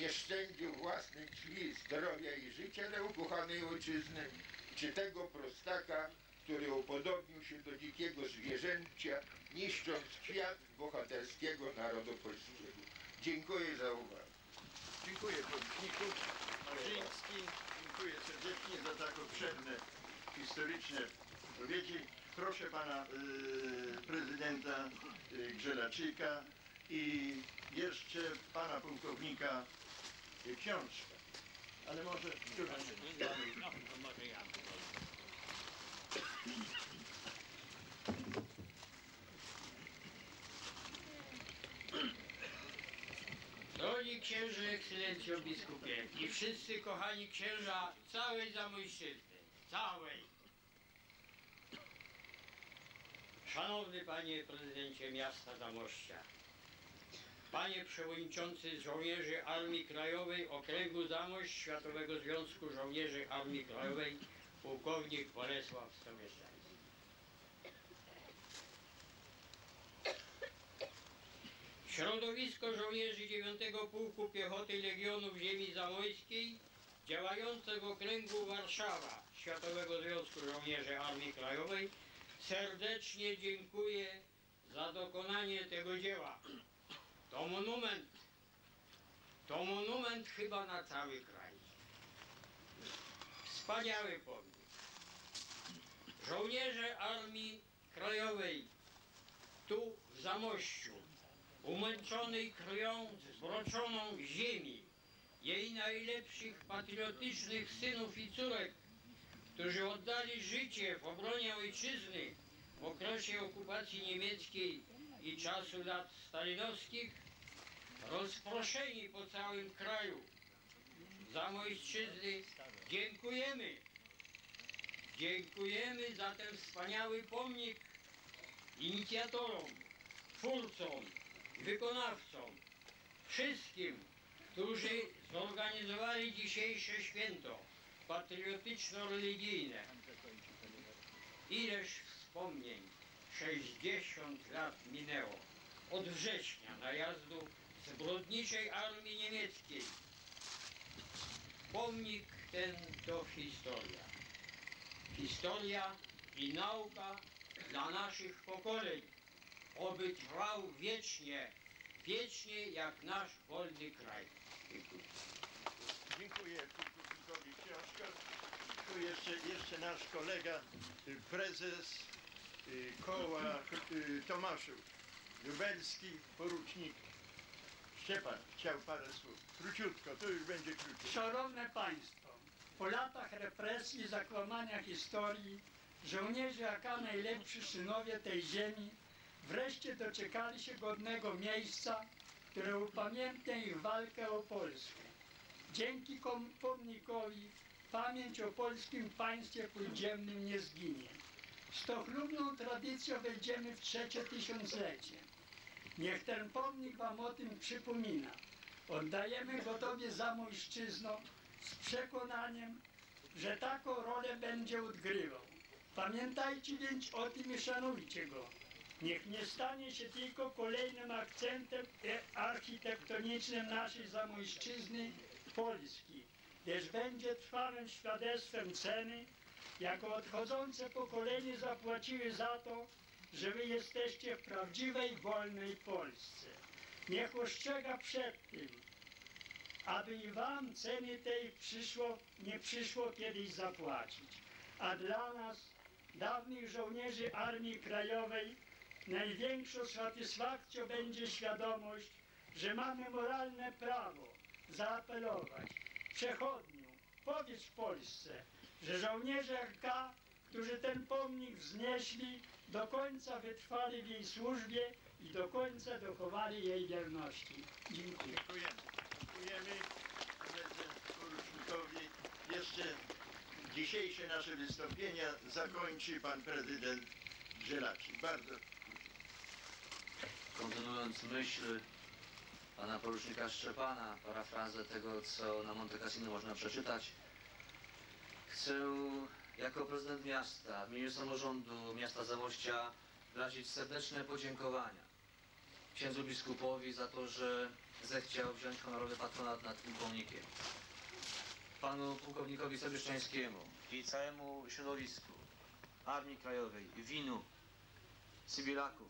nie szczędził własnych krwi, zdrowia i życia dla ukochanej ojczyzny? Czy tego prostaka, który upodobnił się do dzikiego zwierzęcia, niszcząc kwiat bohaterskiego narodu polskiego? Dziękuję za uwagę. Dziękuję pomocniku Marzyński. Dziękuję serdecznie za tak obszerne historyczne wypowiedzi. Proszę pana y, prezydenta y, Grzelaczyka i jeszcze pana pułkownika y, książkę. Ale może No. Drogi księże, ekscelencjo biskupie i wszyscy kochani księża całej Zamojszczyzny, całej. Szanowny panie prezydencie miasta Zamościa, panie przewodniczący żołnierzy Armii Krajowej Okręgu Zamość Światowego Związku Żołnierzy Armii Krajowej, pułkownik Bolesław Stomieszczański. Środowisko żołnierzy 9 Pułku Piechoty Legionów Ziemi Zamojskiej działające w okręgu Warszawa Światowego Związku Żołnierzy Armii Krajowej serdecznie dziękuję za dokonanie tego dzieła. To monument, to monument chyba na cały kraj. Wspaniały pomnik. Żołnierze Armii Krajowej tu w Zamościu, umęczonej krwią zbroczoną ziemi, jej najlepszych patriotycznych synów i córek, którzy oddali życie w obronie ojczyzny w okresie okupacji niemieckiej i czasu lat stalinowskich, rozproszeni po całym kraju. Zamojszczyzny dziękujemy. Dziękujemy za ten wspaniały pomnik inicjatorom, twórcom, wykonawcom, wszystkim, którzy zorganizowali dzisiejsze święto patriotyczno-religijne. Ileż wspomnień, 60 lat minęło od września najazdu zbrodniczej armii niemieckiej. Pomnik ten to historia. Historia i nauka dla naszych pokoleń, oby trwał wiecznie, wiecznie jak nasz wolny kraj. Dziękuję. Dziękuję pułkownikowi. Tu jeszcze, jeszcze nasz kolega, y, prezes y, koła y, Tomaszów, Lubelski, porucznik Szczepan. Chciał parę słów. Króciutko, to już będzie krótko. Szanowne Państwo, po latach represji zakłamania historii, żołnierze jaka najlepsi synowie tej ziemi wreszcie doczekali się godnego miejsca, które upamiętnia ich walkę o Polskę. Dzięki pomnikowi pamięć o polskim państwie podziemnym nie zginie. Z tą chlubną tradycją wejdziemy w trzecie tysiąclecie. Niech ten pomnik Wam o tym przypomina. Oddajemy go Tobie za mojszczyzną z przekonaniem, że taką rolę będzie odgrywał. Pamiętajcie więc o tym i szanujcie go. Niech nie stanie się tylko kolejnym akcentem e- architektonicznym naszej zamojszczyzny Polski, lecz będzie trwałym świadectwem ceny, jako odchodzące pokolenie zapłaciły za to, że wy jesteście w prawdziwej, wolnej Polsce. Niech ostrzega przed tym, aby i wam ceny tej przyszło, nie przyszło kiedyś zapłacić. A dla nas, dawnych żołnierzy Armii Krajowej, największą satysfakcją będzie świadomość, że mamy moralne prawo zaapelować przechodniu, powiedz w Polsce, że żołnierze RK, którzy ten pomnik wznieśli, do końca wytrwali w jej służbie i do końca dochowali jej wierności. Dziękuję. Dziękujemy. Dziękujemy koledze porucznikowi. Jeszcze dzisiejsze nasze wystąpienia zakończy pan prezydent Żelacki. Bardzo Kontynuując myśl pana porucznika Szczepana, parafrazę tego, co na Monte Cassino można przeczytać, chcę jako prezydent miasta, w imieniu samorządu miasta Zamościa wyrazić serdeczne podziękowania księdzu biskupowi za to, że zechciał wziąć honorowy patronat nad tym pomnikiem. Panu pułkownikowi Sobieszczańskiemu i całemu środowisku Armii Krajowej, WIN-u, Sybilaków,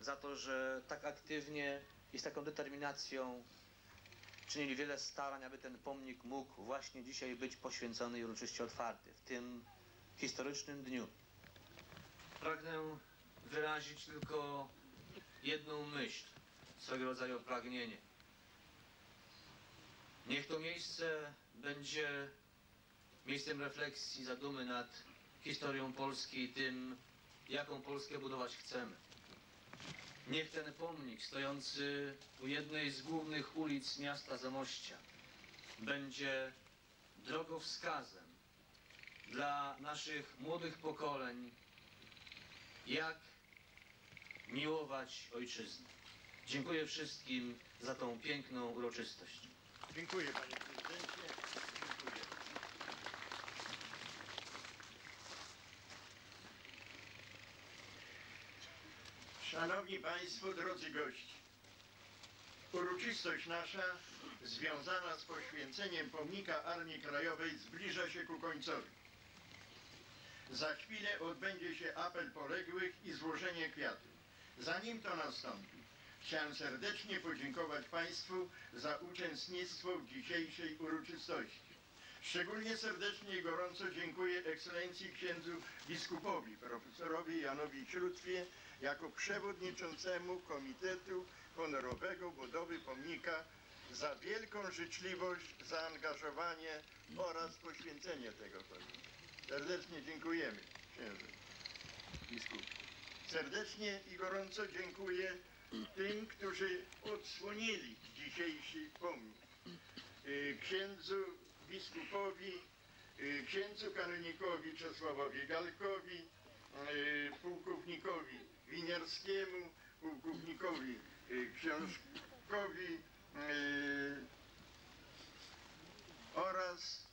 za to, że tak aktywnie i z taką determinacją czynili wiele starań, aby ten pomnik mógł właśnie dzisiaj być poświęcony i uroczyście otwarty w tym historycznym dniu. Pragnę wyrazić tylko jedną myśl, swego rodzaju pragnienie. Niech to miejsce będzie miejscem refleksji, zadumy nad historią Polski i tym, jaką Polskę budować chcemy. Niech ten pomnik stojący u jednej z głównych ulic miasta Zamościa będzie drogowskazem dla naszych młodych pokoleń, jak miłować ojczyznę. Dziękuję wszystkim za tą piękną uroczystość. dziękuję panie prezydencie. Dziękuję. Szanowni Państwo, drodzy goście, Uroczystość nasza, związana z poświęceniem pomnika Armii Krajowej, zbliża się ku końcowi. Za chwilę odbędzie się apel poległych i złożenie kwiatów. Zanim to nastąpi, chciałem serdecznie podziękować Państwu za uczestnictwo w dzisiejszej uroczystości. Szczególnie serdecznie i gorąco dziękuję ekscelencji księdzu biskupowi, profesorowi Janowi Śródwie, jako przewodniczącemu Komitetu Honorowego Budowy Pomnika za wielką życzliwość, zaangażowanie oraz poświęcenie tego pomnika. Serdecznie dziękujemy księże biskup. Serdecznie i gorąco dziękuję tym, którzy odsłonili dzisiejszy pomnik. Y, Księdzu biskupowi, y, księdzu kanonikowi Czesławowi Galkowi, y, pułkownikowi Winiarskiemu, pułkownikowi y, Książkowi y, oraz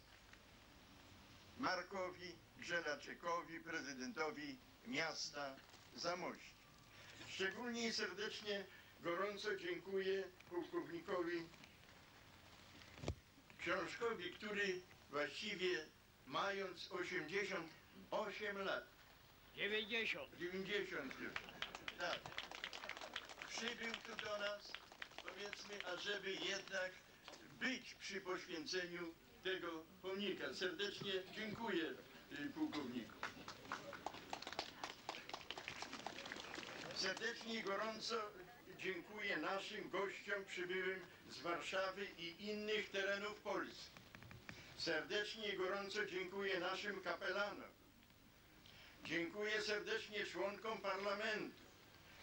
Markowi Grzelaczykowi, prezydentowi miasta Zamość. Szczególnie i serdecznie gorąco dziękuję pułkownikowi Książkowi, który właściwie mając 88 lat 90. 90 już. Tak. Przybył tu do nas, powiedzmy, ażeby jednak być przy poświęceniu tego pomnika. Serdecznie dziękuję y, pułkowniku. Serdecznie i gorąco dziękuję naszym gościom przybyłym z Warszawy i innych terenów Polski. Serdecznie i gorąco dziękuję naszym kapelanom. Dziękuję serdecznie członkom parlamentu.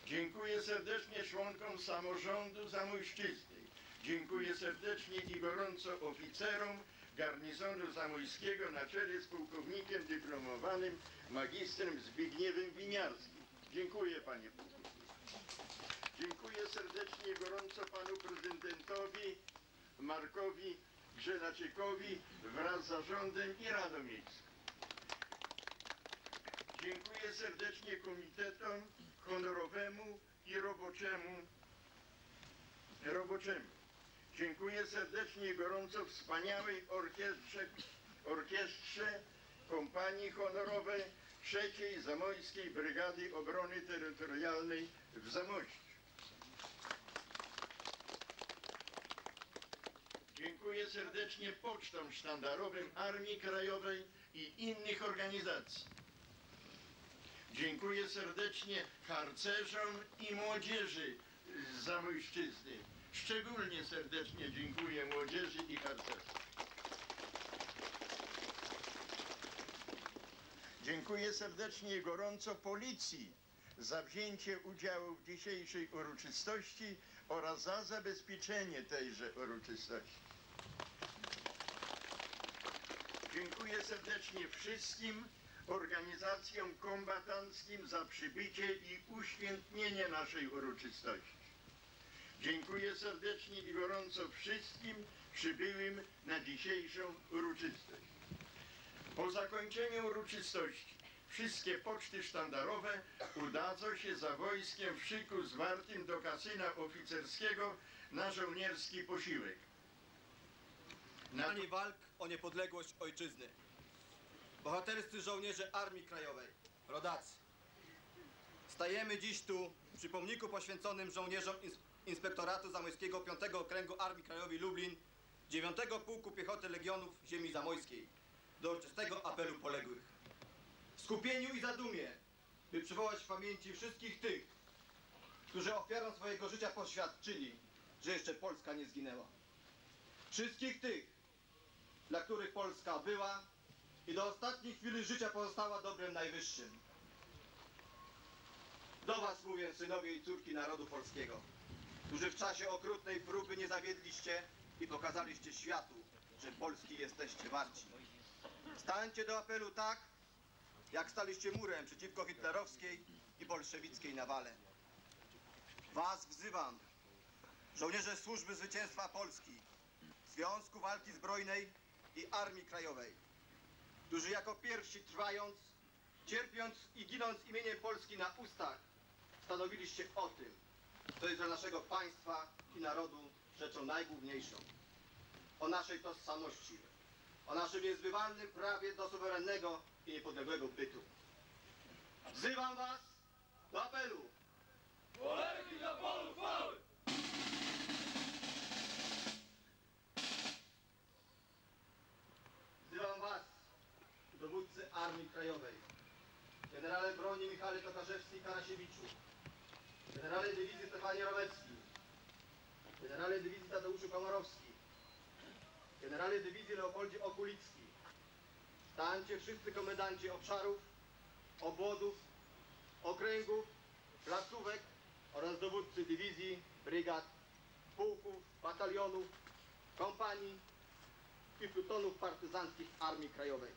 Dziękuję serdecznie członkom samorządu Zamojszczyzny. Dziękuję serdecznie i gorąco oficerom garnizonu zamojskiego na czele z pułkownikiem dyplomowanym magistrem Zbigniewem Winiarskim. Dziękuję panie pułkowniku. Dziękuję serdecznie i gorąco panu prezydentowi Markowi Grzenaczykowi wraz z zarządem i Radą Miejską. Dziękuję serdecznie komitetom honorowemu i roboczemu. roboczemu. Dziękuję serdecznie gorąco wspaniałej orkiestrze, orkiestrze kompanii honorowej trzeciej Zamojskiej Brygady Obrony Terytorialnej w Zamościu. Dziękuję serdecznie pocztom sztandarowym Armii Krajowej i innych organizacji. Dziękuję serdecznie harcerzom i młodzieży z Zamojszczyzny. Szczególnie serdecznie dziękuję młodzieży i harcerzom. Dziękuję serdecznie i gorąco policji za wzięcie udziału w dzisiejszej uroczystości oraz za zabezpieczenie tejże uroczystości. Dziękuję serdecznie wszystkim organizacjom kombatanckim za przybycie i uświętnienie naszej uroczystości. Dziękuję serdecznie i gorąco wszystkim przybyłym na dzisiejszą uroczystość. Po zakończeniu uroczystości wszystkie poczty sztandarowe udadzą się za wojskiem w szyku zwartym do kasyna oficerskiego na żołnierski posiłek. Na walk o niepodległość ojczyzny. Bohaterscy żołnierze Armii Krajowej, rodacy. Stajemy dziś tu przy pomniku poświęconym żołnierzom ins Inspektoratu Zamojskiego 5 Okręgu Armii Krajowej Lublin 9 Pułku Piechoty Legionów Ziemi Zamojskiej do uroczystego apelu poległych. W skupieniu i zadumie, by przywołać w pamięci wszystkich tych, którzy ofiarą swojego życia poświadczyli, że jeszcze Polska nie zginęła. Wszystkich tych, dla których Polska była i do ostatniej chwili życia pozostała dobrem najwyższym. Do was mówię, synowie i córki narodu polskiego, którzy w czasie okrutnej próby nie zawiedliście i pokazaliście światu, że Polski jesteście warci. Stańcie do apelu tak, jak staliście murem przeciwko hitlerowskiej i bolszewickiej nawale. Was wzywam, żołnierze Służby Zwycięstwa Polski, Związku Walki Zbrojnej i Armii Krajowej, którzy jako pierwsi trwając, cierpiąc i ginąc imieniem Polski na ustach, stanowiliście o tym, to jest dla naszego państwa i narodu rzeczą najgłówniejszą. O naszej tożsamości, o naszym niezbywalnym prawie do suwerennego i niepodległego bytu. Wzywam was do apelu. Polegi dla polu chwały! Michale Tokarzewski-Karasiewiczu, generale dywizji Stefanie Romecki, generale dywizji Tadeuszu Komorowski, generale dywizji Leopoldzie Okulicki, stańcie wszyscy komendanci obszarów, obwodów, okręgów, placówek oraz dowódcy dywizji, brygad, pułków, batalionów, kompanii i plutonów partyzanckich Armii Krajowej.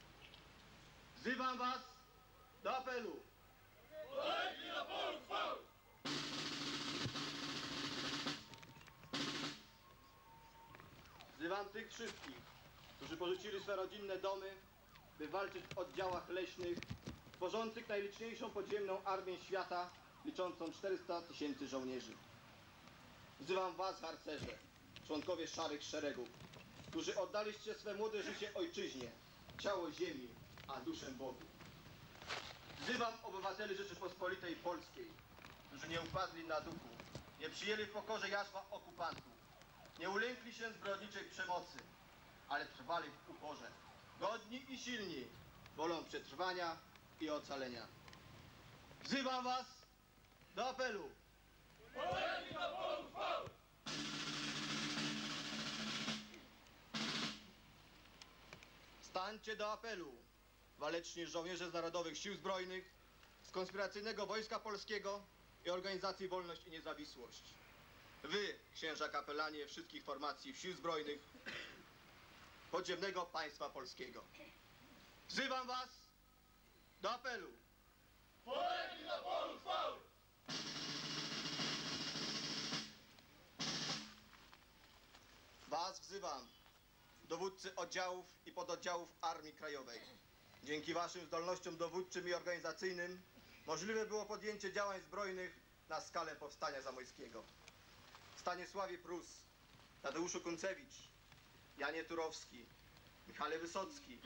Wzywam was do apelu. Polegi dla polu chwały! Wzywam tych wszystkich, którzy porzucili swe rodzinne domy, by walczyć w oddziałach leśnych, tworzących najliczniejszą podziemną armię świata, liczącą 400 tysięcy żołnierzy. Wzywam was, harcerze, członkowie szarych szeregów, którzy oddaliście swe młode życie ojczyźnie, ciało ziemi, a duszę Bogu. Wzywam obywateli Rzeczypospolitej Polskiej, którzy nie upadli na duchu, nie przyjęli w pokorze jarzma okupantów, nie ulękli się zbrodniczej przemocy, ale trwali w uporze. Godni i silni, wolą przetrwania i ocalenia. Wzywam was do apelu. Stańcie do apelu, waleczni żołnierze z Narodowych Sił Zbrojnych, z konspiracyjnego Wojska Polskiego i organizacji Wolność i Niezawisłość. Wy, księża kapelanie wszystkich formacji Sił Zbrojnych podziemnego państwa polskiego. Wzywam was do apelu. Polegi dla polu chwały! Was wzywam, dowódcy oddziałów i pododdziałów Armii Krajowej. Dzięki waszym zdolnościom dowódczym i organizacyjnym możliwe było podjęcie działań zbrojnych na skalę powstania zamojskiego. Stanisławie Prus, Tadeuszu Kuncewicz, Janie Turowski, Michale Wysocki,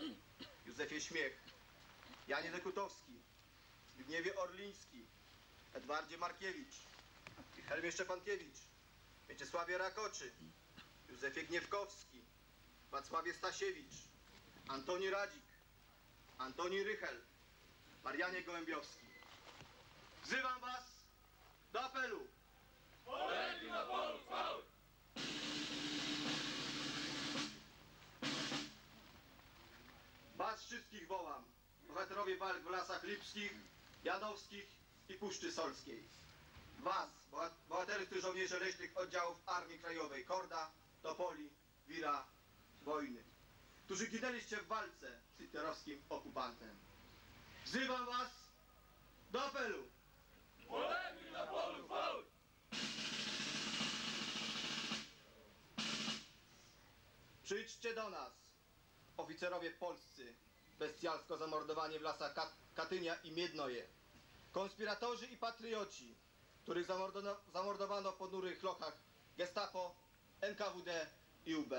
Józefie Śmiech, Janie Dekutowski, Zbigniewie Orliński, Edwardzie Markiewicz, Wilhelmie Szczepankiewicz, Mieczysławie Rakoczy, Józefie Gniewkowski, Wacławie Stasiewicz, Antoni Radzik, Antoni Rychel, Marianie Gołębiowski. Wzywam was do apelu. Polegi dla polu chwały! Was wszystkich wołam, bohaterowie walk w lasach lipskich, janowskich i Puszczy Solskiej. Was, boha- bohaterscy żołnierze leśnych oddziałów Armii Krajowej, Korda, Topoli, Wira, Wojny, którzy ginęliście w walce z hitlerowskim okupantem. Wzywam was do apelu. Polegi dla polu chwały! Przyjdźcie do nas, oficerowie polscy, bestialsko zamordowani w lasach Kat Katynia i Miednoje, konspiratorzy i patrioci, których zamordowano, zamordowano w ponurych lochach Gestapo, NKWD i UB.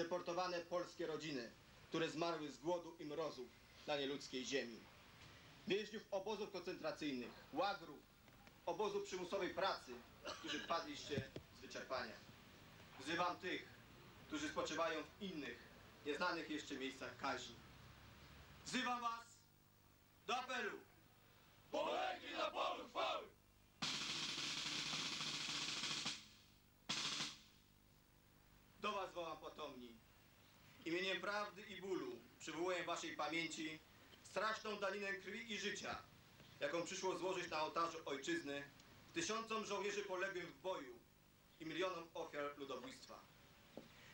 Deportowane polskie rodziny, które zmarły z głodu i mrozów na nieludzkiej ziemi. Więźniów obozów koncentracyjnych, łagrów, obozu przymusowej pracy, którzy padliście z wyczerpania. Wzywam tych, którzy spoczywają w innych, nieznanych jeszcze miejscach kaźni. Wzywam was do apelu. Imieniem prawdy i bólu przywołuję waszej pamięci straszną daninę krwi i życia, jaką przyszło złożyć na ołtarzu ojczyzny tysiącom żołnierzy poległym w boju i milionom ofiar ludobójstwa.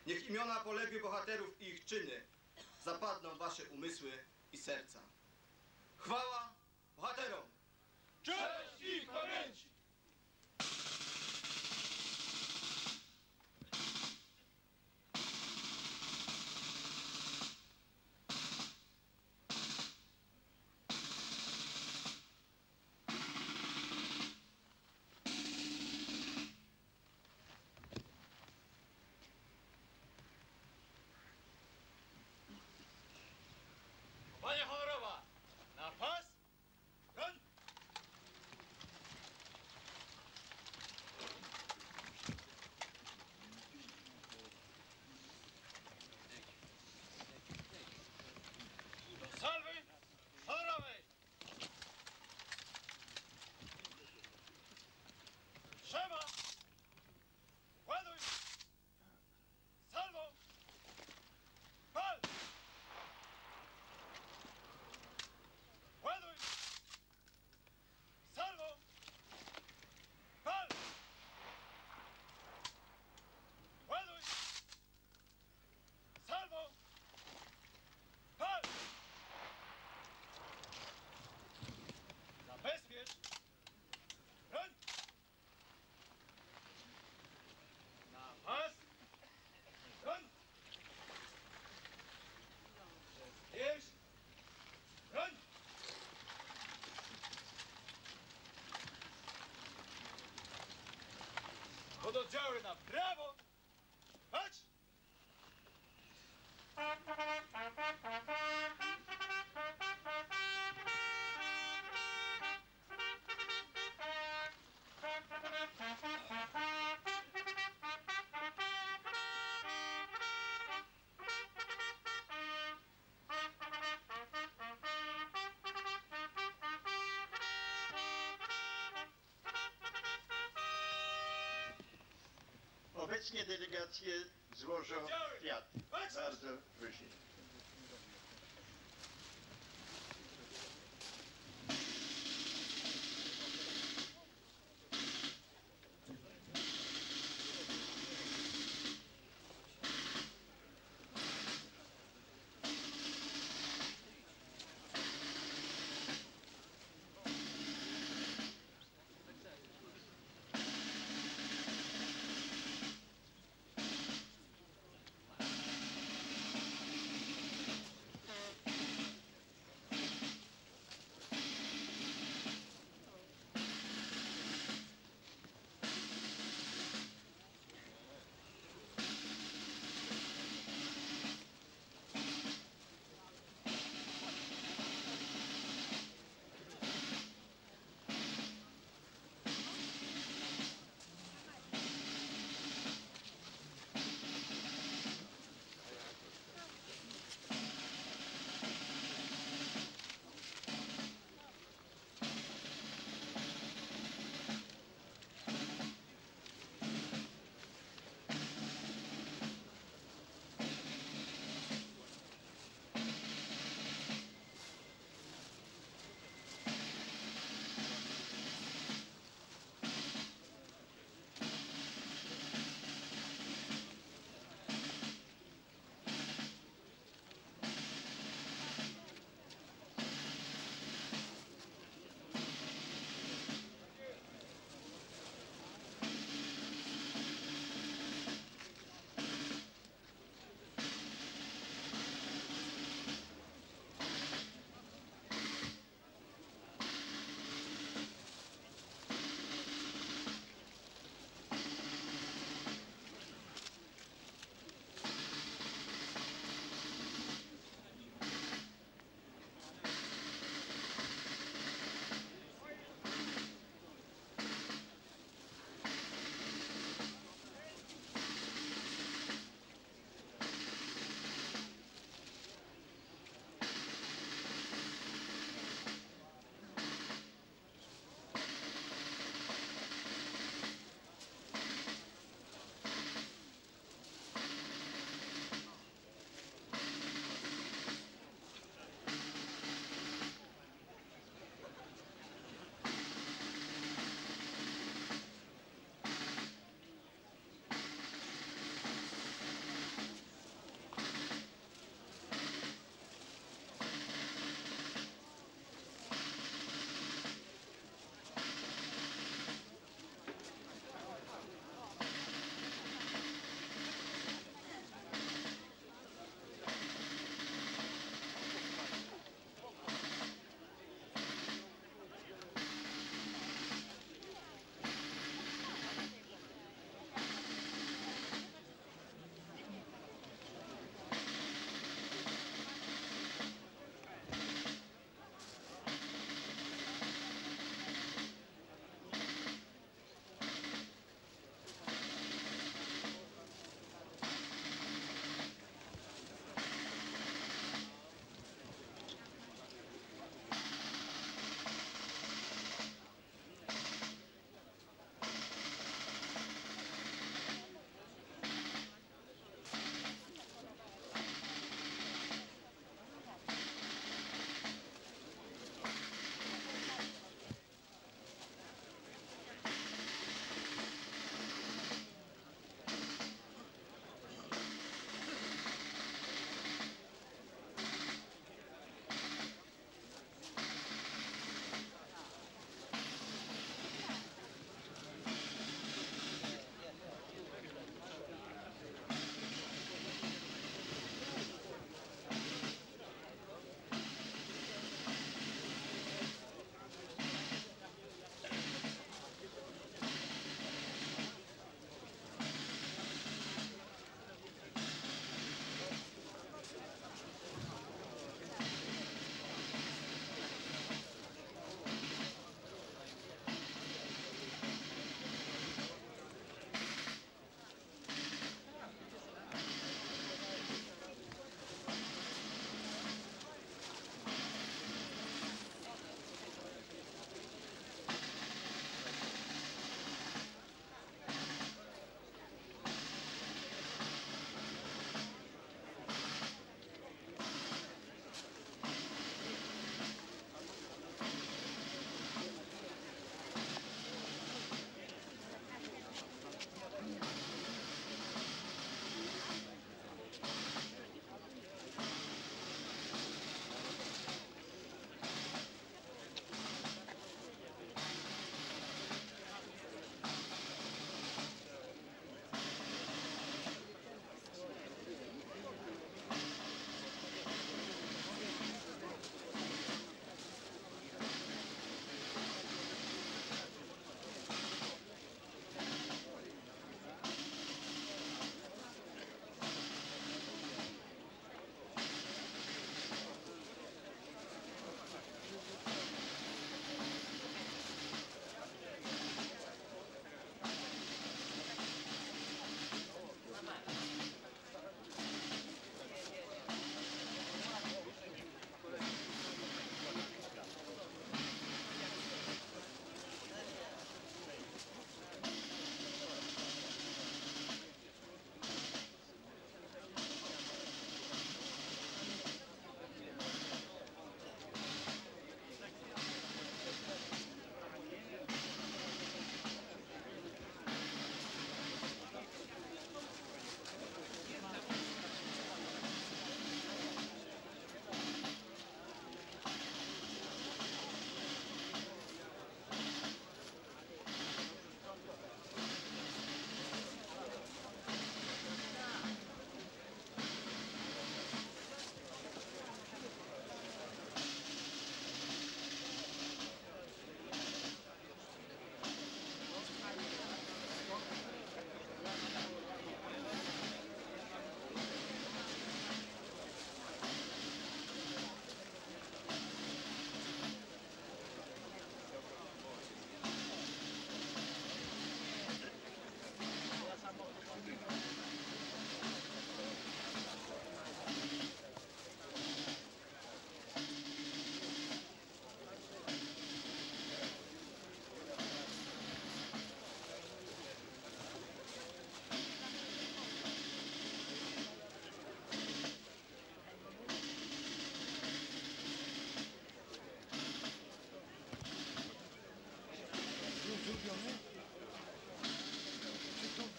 Niech imiona poległych bohaterów i ich czyny zapadną w wasze umysły i serca. Chwała bohaterom! Cześć ich pamięci! Oddziały na Obecnie delegacje złożą kwiaty. Bardzo prosimy.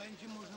Będzie można u pana... Tak,